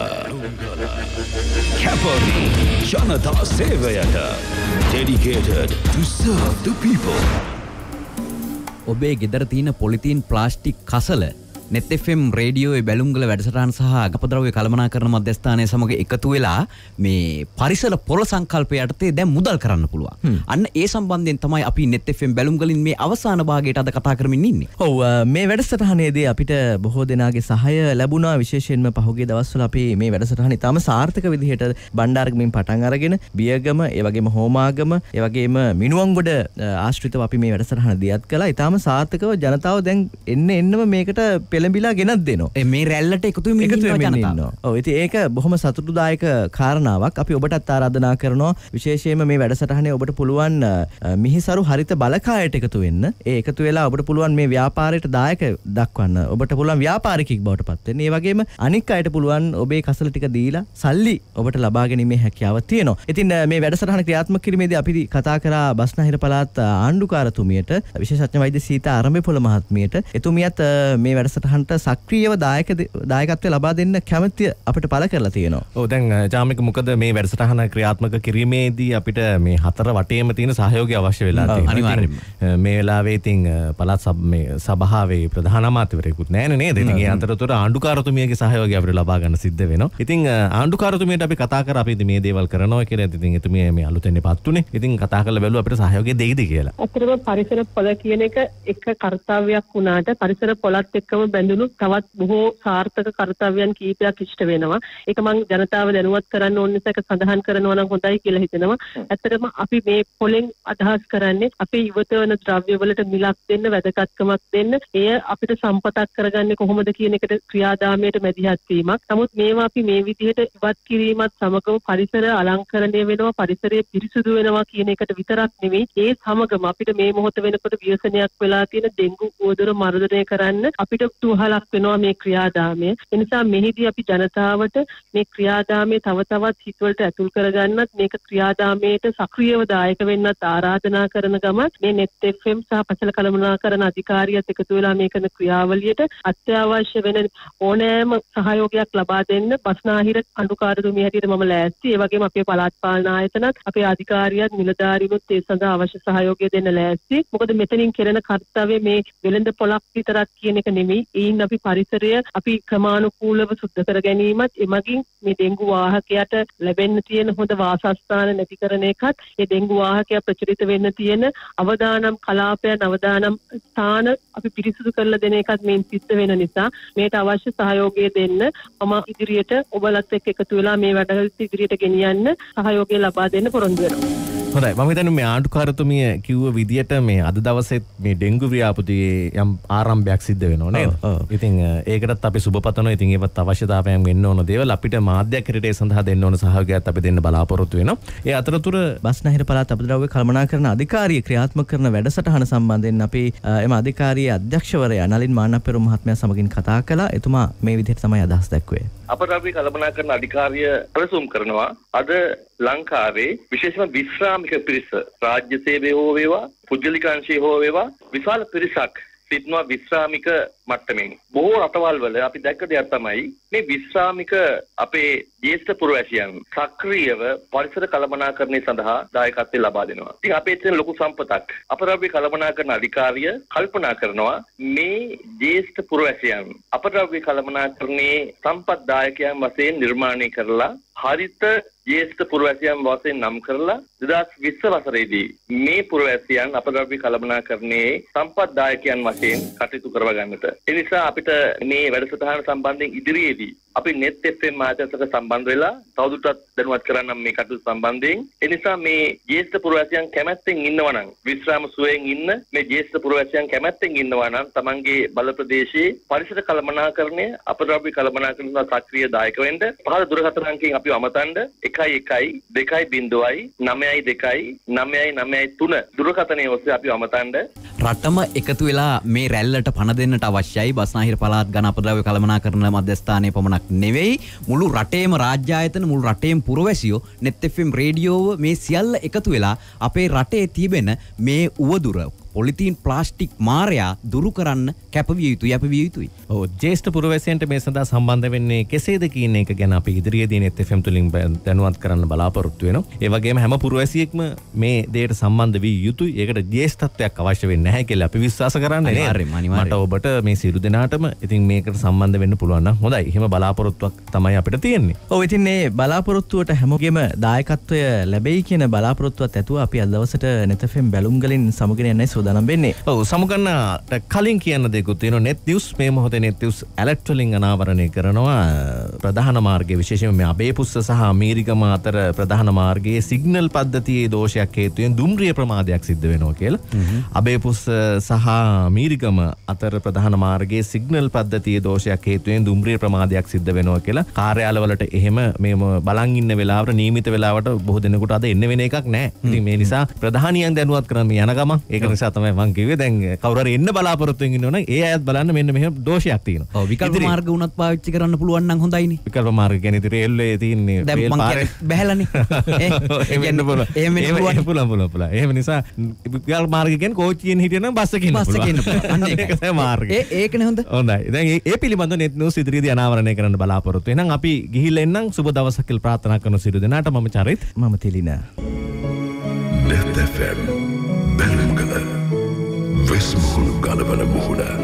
කැපවී ජනතා සේවයට. Dedicated to serve the people. ඔබේ ගෙදර තියෙන පොලිතීන් ප්ලාස්ටික් කසල නෙත්Fම් රේඩියෝ බැලුම්ගල වැඩසටහන් සහ ගපද්‍රව්‍ය කළමනා කරන මධ්‍යස්ථානය සමඟ එකතු වෙලා මේ පරිසල පොල සංකල්පය යටතේ දැන් මුදල් කරන්න පුළුවන්. අන්න ඒ සම්බන්ධයෙන් තමයි අපි නෙත්Fම් බැලුම්ගලින් මේ අවසාන භාගයට අද කතා කරමින් ඉන්නේ. ඔව් මේ වැඩසටහනේදී අපිට බොහෝ දෙනාගේ සහය ලැබුණා විශේෂයෙන්ම පහුගිය දවස්වල අපි මේ වැඩසටහන ඉතාම සාර්ථක විදිහට බණ්ඩාරගමින් පටන් අරගෙන බියගම ඒ වගේම හෝමාගම ඒ වගේම මිනුවන්ගොඩ අ, ආශ්‍රිතව අපි මේ වැඩසටහන දියත් කළා ඉතාම සාර්ථකව ජනතාව දැන් එන්න එන්නම මේකට පෙළඹිලා ගෙනත් දෙනවා මේ රැල්ලට එකතු ඉතින් ඒක බොහොම සතුටුදායක කාරණාවක්. අපි ඔබටත් ආරාධනා කරනවා විශේෂයෙන්ම මේ වැඩසටහනේ ඔබට පුළුවන් මිහිසරු හරිත බලකායට එකතු වෙන්න. ඒ එකතු වෙලා ඔබට පුළුවන් මේ ව්‍යාපාරයට දායක දක්වන්න. ඔබට පුළුවන් ව්‍යාපාරිකෙක් බවට පත් වෙන්න. ඒ වගේම අනික් අයට පුළුවන් ඔබේ කසල ටික දීලා සල්ලි ඔබට ලබා ගැනීමේ හැකියාව තියෙනවා. ඉතින් මේ වැඩසටහන ක්‍රියාත්මක කිරීමේදී අපි කතා කරා බස්නාහිර පළාත් ආණ්ඩුකාරතුමියට විශේෂඥ වෛද්‍ය සීතා ආරම්භපොළ මහත්මියට එතුමියත් මේ වැඩසටහනට සක්‍රියව දායක දායකත්වය ලබා දෙන්න කැමැතිය අපිට පළ කරලා තියෙනවා. ඔව් දැන් ජාමික මොකද මේ වැඩසටහන ක්‍රියාත්මක කිරීමේදී අපිට මේ හතර වටේම තියෙන සහයෝගය අවශ්‍ය වෙලා තියෙනවා. අනිවාර්යෙන්ම. මේ වෙලාවේ ඉතින් පළාත් සභාවේ ප්‍රධාන අමාත්‍යවරයෙකුත් නැහැ නේද? ඉතින් ඒ අතරතුර ආණ්ඩුකාරතුමියගේ සහයෝගය අපිට ලබා ගන්න සිද්ධ වෙනවා. ඉතින් ආණ්ඩුකාරතුමියට අපි කතා කරා අපි මේ දේවල් කරනවා කියලා. ඉතින් එතුමිය මේ අලුතෙන් පත් උනේ. ඉතින් කතා කරලා බැලුවා අපිට සහයෝගය දෙයිද කියලා. ඇත්තටම පරිසර පොල කියන එක එක කර්තව්‍යයක් වුණාට පරිසර පොලත් එක්කම බැඳුණු තවත් බොහෝ සාර්ථක කර්තව්‍යයන් කීපයක් ඉෂ්ට වෙනවා. ඒක මම ජනතාව දැනුවත් කරන්න ඕන නිසා ඒක සඳහන් කරනවා නම් හොඳයි කියලා හිතෙනවා. ඇත්තටම අපි මේ පොලෙන් අදහස් කරන්නේ අපේ ඉවතවන ද්‍රව්‍ය වලට මිලක් දෙන්න වැදගත්කමක් දෙන්න. එය අපිට සම්පතක් කරගන්නේ කොහොමද කියන එකට ක්‍රියාදාමයට මැදිහත් වීමක්. නමුත් මේවා අපි මේ විදිහට ඉවත් කිරීමත් සමගම පරිසර අලංකරණය වෙනවා පරිසරය පිරිසුදු වෙනවා කියන එකට විතරක් නෙවෙයි ඒ සමගම අපිට මේ මොහොත වෙනකොට ව්‍යසනයක් වෙලා තියෙන ඩෙන්ගු උවදුර මර්ධනය කරන්න අපිට කුතුහලක් වෙනවා මේ ක්‍රියාදාමය. ඒ නිසා මෙහිදී අපි ජනතාවට මේ ක්‍රියාදාමය තව තවත් හිතවලට ඇතුල් කරගන්නත් මේක ක්‍රියාදාමයට සක්‍රියව දායක වෙන්නත් ආරාධනා කරන ගමන් මේ net FM සහ පසල කළමනාකරන අධිකාරියත් එකතු වෙලා මේ කරන ක්‍රියාවලියට අත්‍යවශ්‍ය වෙන ඕනෑම සහයෝගයක් ලබා දෙන්න බස්නාහිර අඩුකාරතුමිය හැටියට මම ලෑස්ති. ඒ වගේම අපේ පළාත් පාලන ආයතනත් අපේ අධිකාරියත් නිලධාරීනුත් ඒ සඳහා අවශ්‍ය සහයෝගය දෙන්න ලෑස්ති. මොකද මෙතනින් කෙරෙන කර්තව්‍ය මේ වෙළඳ පොලක් විතරක් කියන එක නෙමෙයි. ඒයින් අපි පරිසරය අපි ක්‍රමානුකූලව සුද්ධ කර ගැනීමත් එමගින් මේ ඩෙන්ගු වාහකයට ලැබෙන්න තියෙන හොඳ වාසස්ථාන නැති කරන එකත් ඒ ඩෙන්ගු වාහකය ප්‍රචලිත වෙන්න තියෙන අවදානම් කලාපයන් අවදානම් ස්ථාන අපි පිරිසිදු කරලා දෙන එකත් මේන් සිද්ධ වෙන නිසා මේට අවශ්‍ය සහයෝගය දෙන්න මම ඉදිරියට ඔබලත් එක්ක එකතු වෙලා මේ වැඩ ඉදිරියට ගෙනියන්න සහයෝගය ලබා දෙන්න පොරොන්දු වෙනවා. හොඳයි මම හිතන්නේ මේ ආණ්ඩුකාරතුමිය කිව්ව විදියට මේ අද දවසෙත් මේ ඩෙන්ගු ව්‍යාපෘතියේ යම් ආරම්භයක් සිද්ධ වෙනවා නේද? ඉතින් ඒකටත් අපි සුබ පතනවා. ඉතින් ඒවත් අවශ්‍යතාවයන් වෙන්න ඕන දේවල් අපිට මාධ්‍යයක් හැටියට ඒ සඳහා දෙන්න ඕන සහයෝගයත් අපි දෙන්න බලාපොරොත්තු වෙනවා. ඒ අතරතුර බස්නාහිර පළාත් අපද්‍රව්‍ය කළමනාකරන අධිකාරිය ක්‍රියාත්මක කරන වැඩසටහන සම්බන්ධයෙන් අපි එම අධිකාරියේ අධ්‍යක්ෂවරයා නලින් මානපෙරු මහත්මයා සමගින් කතා කළා. එතුමා මේ විදිහට තමයි අදහස් දැක්වේ. අපට අපි කළමනා කරන අධිකාරිය ප්‍රසුම් කරනවා. අද ලංකාවේ විශේෂම විශ්‍රාමික පිරිස රාජ්‍ය සේවය හෝ වේවා පුද්ගලිකාංශය හෝ වේවා විශාල පිරිසක් සිටිනවා විශ්‍රාමික මට්ටමින්. බොහෝ රටවල් වල අපි දැක්ක දෙයක් තමයි මේ විශ්‍රාමික අපේ ජ්‍යෙෂ්ඨ පුරවැසියන් සක්‍රියව පරිසර කළමනාකරණය සඳහා දායකත්වය ලබා දෙනවා. ඉතින් අපේ තියෙන ලොකු සම්පතක් අපරාභ්‍ය කළමනාකරණ අධිකාරිය කල්පනා කරනවා මේ ජ්‍යෙෂ්ඨ පුරවැසියන් අපරාභ්‍ය කළමනාකරණයේ සම්පත් දායකයන් වශයෙන් නිර්මාණය කරලා හරිත ජ්‍යෙෂ්ඨ පුරවැසියන් වශයෙන් නම් කරලා 2020 වසරේදී මේ පුරවැසියන් අපද්‍රව්‍ය කළමනාකරණයේ සම්පත් දායකයන් වශයෙන් කටයුතු කරව ගන්නට. ඒ නිසා අපිට මේ වැඩසටහන සම්බන්ධයෙන් ඉදිරියේදී අපි net FM මාධ්‍යසට සම්බන්ධ වෙලා තවදුරටත් දැනුවත් කරන්නම් මේ කටයුතු සම්බන්ධයෙන්. ඒ නිසා මේ ජ්‍යෙෂ්ඨ පුරවැසියන් කැමැත්තෙන් ඉන්නවා නම් විශ්‍රාම සුවයෙන් ඉන්න මේ ජ්‍යෙෂ්ඨ පුරවැසියන් කැමැත්තෙන් ඉන්නවා නම් තමන්ගේ බල ප්‍රදේශයේ පරිසර කළමනාකරණය අපද්‍රව්‍ය කළමනාකරණ සක්‍රිය දායක වෙන්න පහළ දුරකථන අංකයෙන් අපිව අමතන්න 11 2.0යි 9.2යි 9.9යි 3 දුරකථනයේ ඔස්සේ අපිව අමතන්න රටම එකතු වෙලා මේ රැල්ලට පණ දෙන්නට අවශ්‍යයි බස්නාහිර පළාත් ගණ අපද්‍රව්‍ය කළමනාකරණ මධ්‍යස්ථානය පමණක් නෙවෙයි. මුළු රටේම රාජ්‍යායතන මුළු රටේම පුරවැසියෝ net FM රේඩියෝව මේ සියල්ල එකතු වෙලා අපේ රටේ තිබෙන මේ උවදුර පොලිතීන් ප්ලාස්ටික් මාරයා දුරු කරන්න කැපවිය යුතු යැපවිය යුතුයි. ඕ ජේෂ්ඨ පුරවැසියන්ට මේ සඳහා සම්බන්ධ වෙන්නේ කෙසේද කියන එක ගැන අපි ඉදිරියේදී net FM තුලින් දැනුවත් කරන්න බලාපොරොත්තු වෙනවා. ඒ වගේම හැම පුරවැසියෙක්ම මේ දෙයට සම්බන්ධ වී යුතුයි. ඒකට ජේෂ්ඨත්වයක් අවශ්‍ය වෙන්නේ නැහැ කියලා අපි විශ්වාස කරන්නේ? අනිවාර්යෙන්ම, අනිවාර්යෙන්ම. මට ඔබට මේ සියලු දෙනාටම ඉතින් මේකට සම්බන්ධ වෙන්න පුළුවන් නම් හොඳයි. එහෙම බලාපොරොත්තුවක් තමයි අපිට තියෙන්නේ. ඔව් ඉතින් මේ බලාපොරොත්තුවට හැමෝගෙම දායකත්වය ලැබෙයි කියන බලාපොරොත්තුවත් ඇතුව අපි අද දවසට නෙතෆෙම් බැලුම් ගලින් සමුගෙන යන්නයි සූදානම් වෙන්නේ. ඔව් සමුගන්නට කලින් කියන්න දෙකුත් තියෙනවා. Net news මේ මොහොතේ net news alert වලින් අනාවරණය කරනවා. ප්‍රධාන මාර්ගයේ විශේෂයෙන්ම මේ අබේපුස්ස සහ අමීරිකම අතර ප්‍රධාන මාර්ගයේ සිග්නල් පද්ධතියේ දෝෂයක් හේතුවෙන් දුම්රිය ප්‍රමාදයක් සිද්ධ වෙනවා කියලා. අබේපුස්ස සහ මීරිකම අතර ප්‍රධාන මාර්ගයේ සිග්නල් පද්ධතියේ දෝෂයක් හේතුවෙන් දුම්රිය ප්‍රමාදයක් සිද්ධ වෙනවා කියලා. කාර්යාලවලට එහෙම මේම බලන් ඉන්න වෙලාවට නියමිත වෙලාවට බොහෝ දෙනෙකුට අද එන්න වෙන එකක් නැහැ. ඉතින් මේ නිසා ප්‍රධානියන් දැනුවත් කරන්න යන ගමන්. ඒක නිසා තමයි මම කිව්වේ දැන් කවුරු හරි එන්න බලාපොරොත්තු වෙන ඉන්නවනම් ඒ අයත් බලන්න මෙන්න මෙහෙම දෝෂයක් තියෙනවා. ඔව් විකල්ප මාර්ග උනත් පාවිච්චි කරන්න පුළුවන් නම් හොඳයිනේ. විකල්ප මාර්ග කියන්නේ ඉතින් රේල්වේ තියෙන්නේ දැන් රේල් මං පාරේ- කියන්නේ බැහැලානේ. එහෙම වෙන්න පුළුවන්. එහෙම වෙන්න එහෙම- පුළුවන්. පුළුවන් පුළුවන් පුළුවන්. එහෙම නිසා විකල්ප මාර්ග කියන්නේ කෝච්චියෙන් හිටියනම් බස් එකකින් බස් එකේ ඉන්න පුළුවන්. අන්න ඒක මාර්ගය. ඒ ඒකනේ හොඳ. හොඳයි. දැන් ඒ- ඒ පිළිබඳව net news ඉදිරියේදී අනාවරණය කරන්න බලාපොරොත්තු වෙනනම් අපි ගිහිල්ලා එන්නම් සුබ දවසක් කියලා ප්‍රාර්ථනා කරන සියලු දෙනාට මම චරිත් මම තිලින. Net FM බැලුම්ගල වෙස්මුහුණු ගලවන මුහුණ